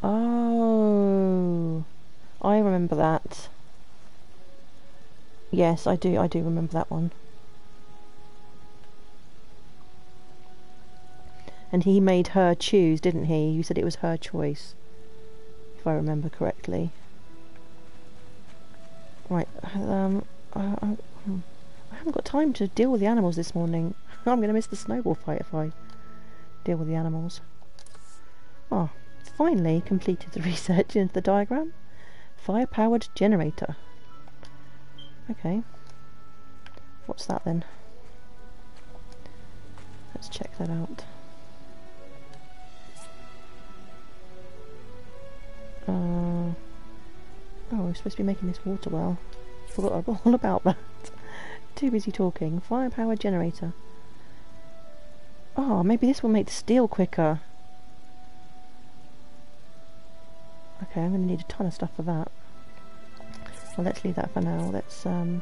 Oh, I remember that. Yes, I do. I do remember that one. And he made her choose, didn't he? You said it was her choice, if I remember correctly. Right, um, I, I, hmm, I haven't got time to deal with the animals this morning. [LAUGHS] I'm going to miss the snowball fight if I deal with the animals. Oh, finally completed the [LAUGHS] research into the diagram. Fire-powered generator. Okay. What's that then? Let's check that out. Uh... Oh, we're supposed to be making this water well. Forgot [LAUGHS] all about that. Too busy talking. Firepower generator. Oh, maybe this will make the steel quicker. Okay, I'm going to need a ton of stuff for that. Well, let's leave that for now. Let's um,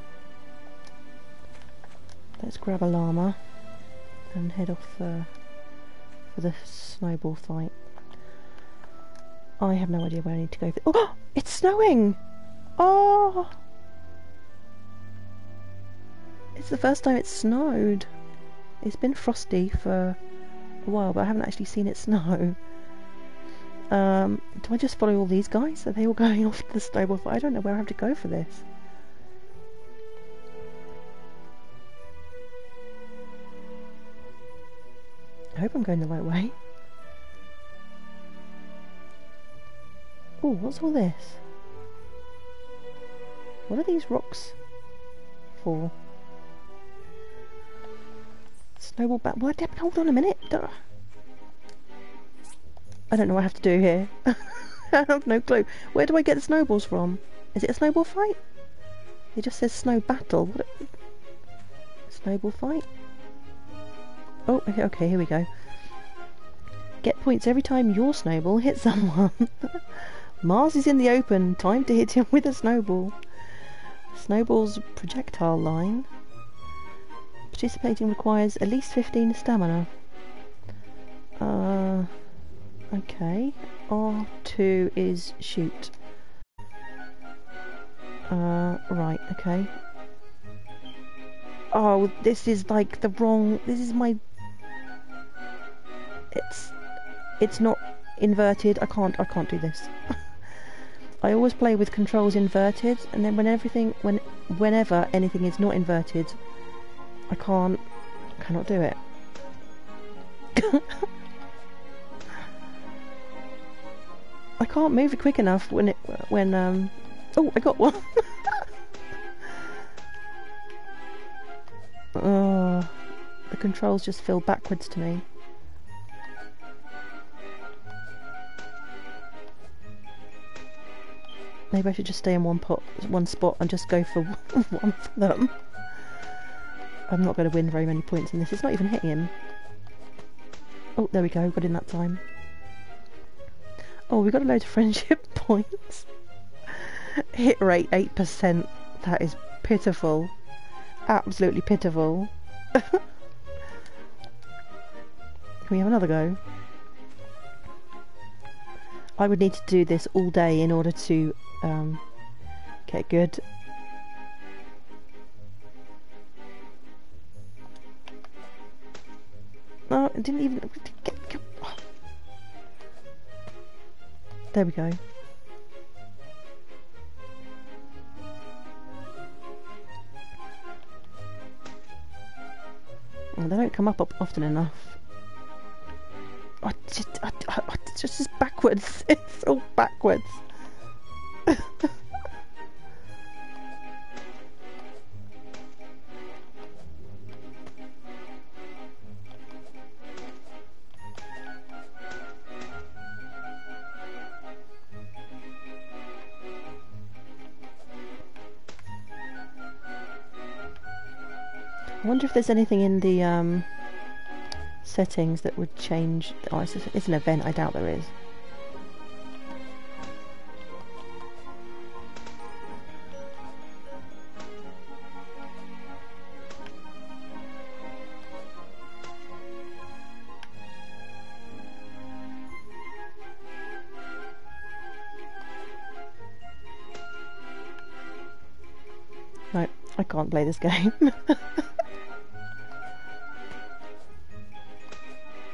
let's grab a llama and head off uh, for the snowball fight. I have no idea where I need to go. [GASPS] Oh, it's snowing! Oh! It's the first time it's snowed. It's been frosty for a while, but I haven't actually seen it [LAUGHS] snow. Um, do I just follow all these guys? Are they all [LAUGHS] going off to the fight? I don't know where I have to go for this. I hope I'm going the right way. What's all this? What are these rocks for? Snowball bat. What? Hold on a minute. I don't know what I have to do here. [LAUGHS] I have no clue. Where do I get the snowballs from? Is it a snowball fight? It just says snow battle. What? A... Snowball fight? Oh, okay, here we go. Get points every time your snowball hits someone. [LAUGHS] Mars is in the open. Time to hit him [LAUGHS] with a snowball. Snowball's projectile line. Participating requires at least 15 stamina. Uh, Okay. R2 is shoot. Uh, right, okay. Oh, this is like the wrong... This is my... It's... It's not inverted. I can't, I can't do this. [LAUGHS] I always play with controls inverted, and then when everything, when, whenever anything is not inverted, I can't, cannot do it. [LAUGHS] I can't move it quick enough when it, when, um, oh, I got one. [LAUGHS] oh, the controls just feel backwards to me. Maybe I should just stay in one pot, one spot and just go for [LAUGHS] one for them. I'm not going to win very many points in this. It's not even hitting him. Oh, there we go. Got in that time. Oh, we got a load of [LAUGHS] friendship [LAUGHS] points. Hit rate 8%. That is pitiful. Absolutely pitiful. Can we have another go? I would need to do this all day in order to um, get good. No, it didn't even... Get, get, oh. There we go. Well, they don't come up up often enough. Just, I, it's just backwards. [LAUGHS] It's all backwards. I wonder if there's anything in the um, settings that would change. Oh, it's, it's an event. I doubt there is. Can't play this [LAUGHS] game. I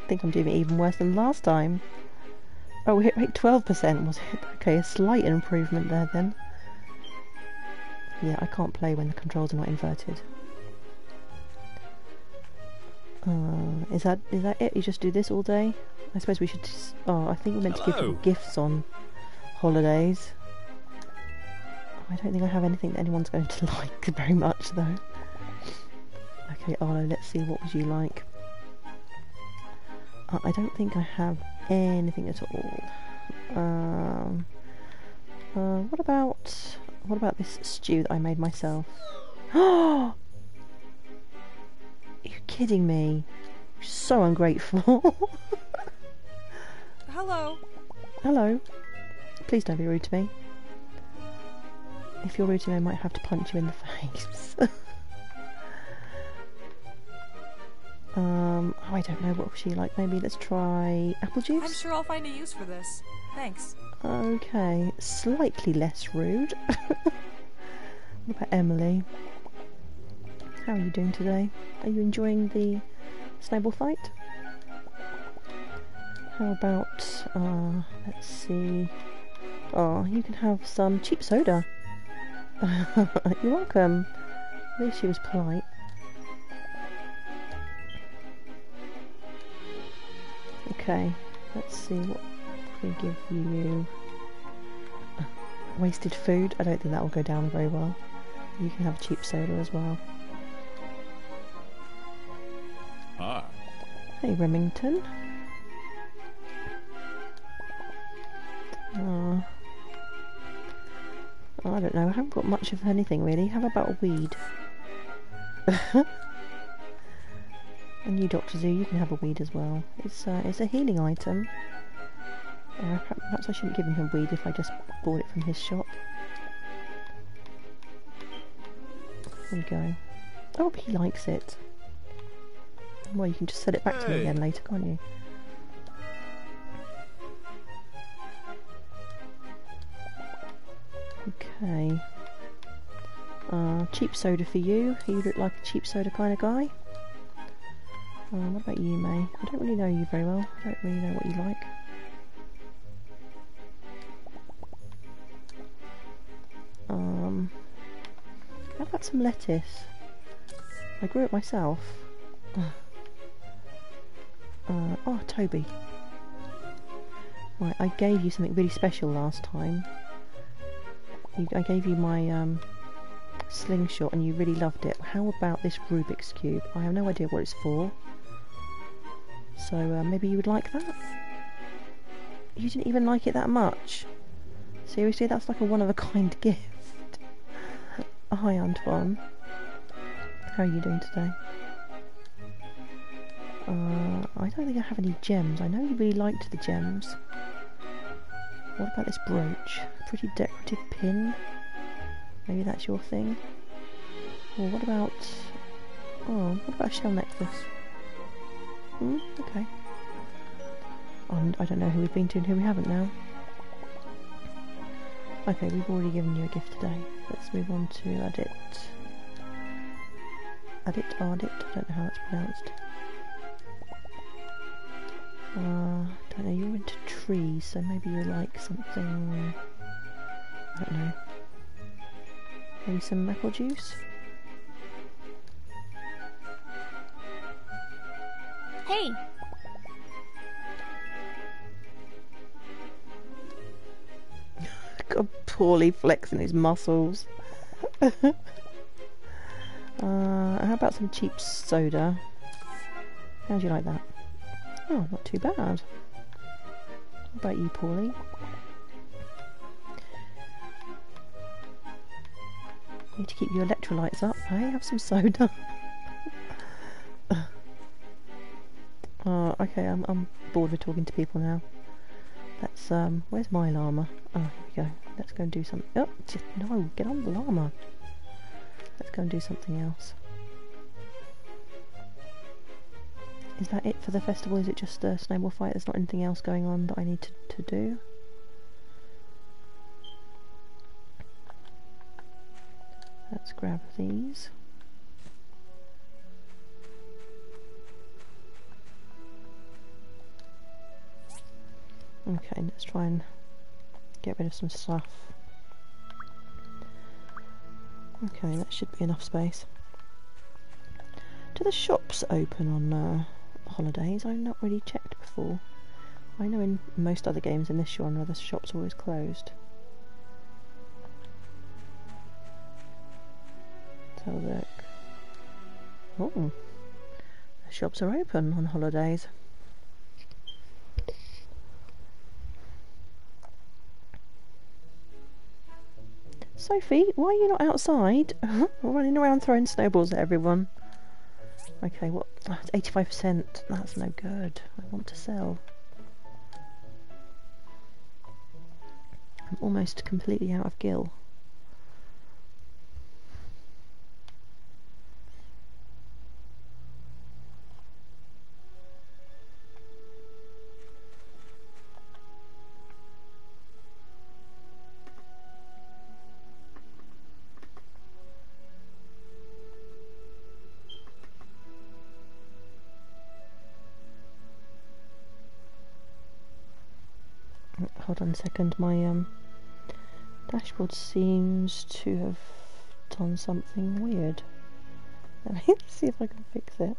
think I'm doing it even worse than last time. Oh, we hit rate 12% was it? Okay, a slight improvement there then. Yeah, I can't play when the controls are not inverted. Uh, is that is that it? You just do this all day? I suppose we should. Just, oh, I think we're meant Hello. to give gifts on holidays. I don't think I have anything that anyone's going to [LAUGHS] like very much though. Okay, Arlo, let's see. What would you like? Uh, I don't think I have anything at all. Um, uh, what about what about this stew that I made myself? [GASPS] Are you kidding me? You're so ungrateful. [LAUGHS] Hello. Hello. Please don't be rude to me. If you're rude to me, I might have to punch you in the [LAUGHS] face. um, oh, I don't know. What would she like? Maybe let's try apple juice. I'm sure I'll find a use for this. Thanks. Okay, slightly less rude. [LAUGHS] what about Emily? How are you doing today? Are you enjoying the snowball fight? How about, uh, let's see. Oh, you can have some cheap soda. [LAUGHS] You're welcome. At least she was polite. Okay, let's see what we give you. Uh, [SIGHS] wasted food. I don't think that will go down very well. You can have cheap soda as well. Ah. Hey, Remington. Uh, I don't know. I haven't got much of anything really. How about a weed? [LAUGHS] and you, Doctor Xu, you can have a weed as well. It's uh, it's a healing item. Uh, perhaps I shouldn't give him a weed if I just bought it from his shop. There we go. Oh, he likes it. Well, you can just sell it back to me again later, can't you? Okay. Uh, cheap soda for you. You look like a cheap soda kind of guy. Uh, what about you, Mei? I don't really know you very well. I don't really know what you like. Um, how about some lettuce? I grew it myself. [LAUGHS] Uh, oh, Toby. Right, I gave you something really special last time. You, I gave you my um, slingshot and you really loved it. How about this Rubik's Cube? I have no idea what it's for. So uh, maybe you would like that? You didn't even like it that much? Seriously, that's like a one-of-a-kind [LAUGHS] gift. Hi, Antoine. How are you doing today? Uh, I don't think I have any gems. I know you really liked the gems. What about this brooch? Pretty decorative pin. Maybe that's your thing. Or what about... Oh, what about a shell necklace? Hmm, okay. Um, I don't know who we've been to and who we haven't now. Okay, we've already given you a gift today. Let's move on to Aadit. Aadit, Ardit, I don't know how that's pronounced. Uh, don't know, you're into trees, so maybe you like something... I don't know. Maybe some apple juice? Hey! God, Paulie flexing his muscles. [LAUGHS] uh, how about some cheap soda? How do you like that? Oh, not too bad. About you, Paulie? Need to keep your electrolytes up, hey? Have some soda. [LAUGHS] oh, okay, I'm, I'm bored with talking to people now. Let's, um, where's my llama? Oh, here we go. Let's go and do something. Oh, no, get on the llama. Let's go and do something else. Is that it for the festival? Is it just a snowball fight? There's not anything else going on that I need to, to do? Let's grab these. Okay, let's try and get rid of some stuff. Okay, that should be enough space. Do the shops open on uh, holidays. I've not really checked before. I know in most other games in this genre the shops always closed. A look. Oh, the shops are open on holidays. Sophie, why are you not outside? [LAUGHS] Running around throwing snowballs at everyone. Okay, what? That's 85%. That's no good. I want to sell. I'm almost completely out of gil. Hold on a second, my um, dashboard seems to have done something weird. Let me [LAUGHS] see if I can fix it.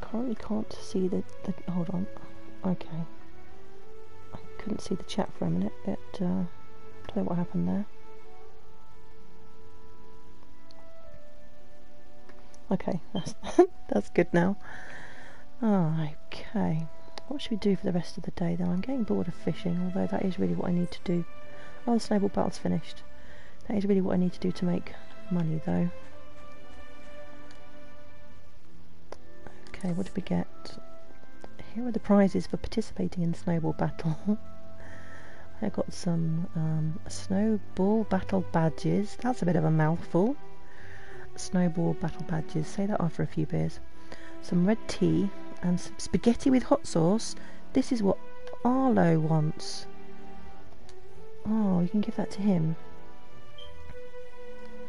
Currently can't see the, the hold on. Okay. I couldn't see the chat for a minute, but uh, don't know what happened there. Okay, that's [LAUGHS] that's good now. Oh, okay. What should we do for the rest of the day then? I'm getting bored of fishing, although that is really what I need to do. Oh, the snowball battle's finished. That is really what I need to do to make money, though. Okay, what did we get? Here are the prizes for participating in the snowball battle. [LAUGHS] I got some um, snowball battle badges. That's a bit of a mouthful snowball battle badges. Say that after a few beers. Some red tea and some spaghetti with hot sauce. This is what Arlo wants. Oh, you can give that to him.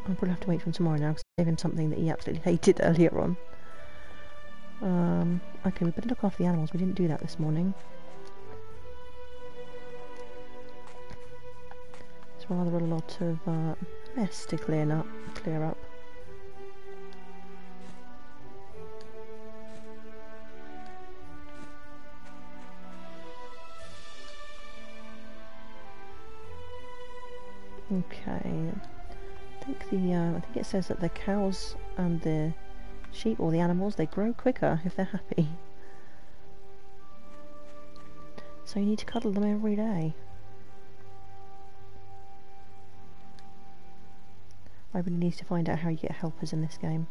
I'll probably have to wait for him tomorrow now because I gave him something that he absolutely hated earlier on. Um, okay, we better look after the animals. We didn't do that this morning. It's rather a lot of uh, mess to clear up. Clear up. Okay. I think the uh, I think it says that the cows and the sheep or the animals they grow quicker if they're happy. So you need to cuddle them every day. I really need to find out how you get helpers in this game.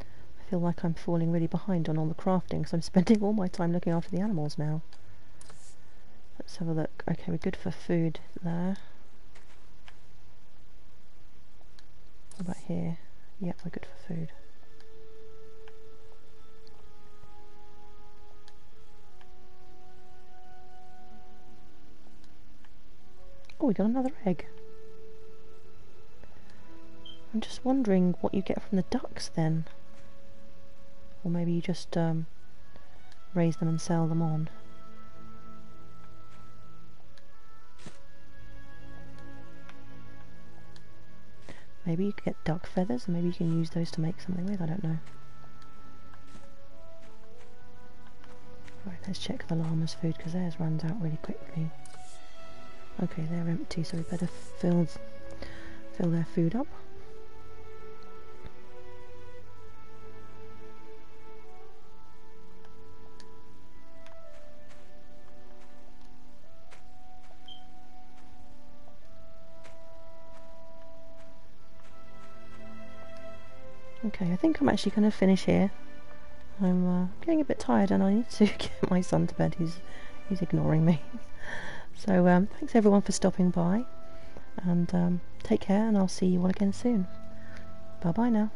I feel like I'm falling really behind on all the crafting because I'm spending all my time looking after the animals now. Let's have a look. Okay, we're good for food there. What about here? Yep, we're good for food. Oh, we got another egg. I'm just wondering what you get from the ducks then. Or maybe you just um, raise them and sell them on. Maybe you could get duck feathers and maybe you can use those to make something with, I don't know. Right, let's check the llama's food because theirs runs out really quickly. Okay, they're empty, so we better fill fill their food up. Okay, I think I'm actually going to finish here. I'm uh, getting a bit tired and I need to [LAUGHS] get my son to bed. He's, he's ignoring me. [LAUGHS] So um, thanks everyone for stopping by and um, take care and I'll see you all again soon. Bye bye now.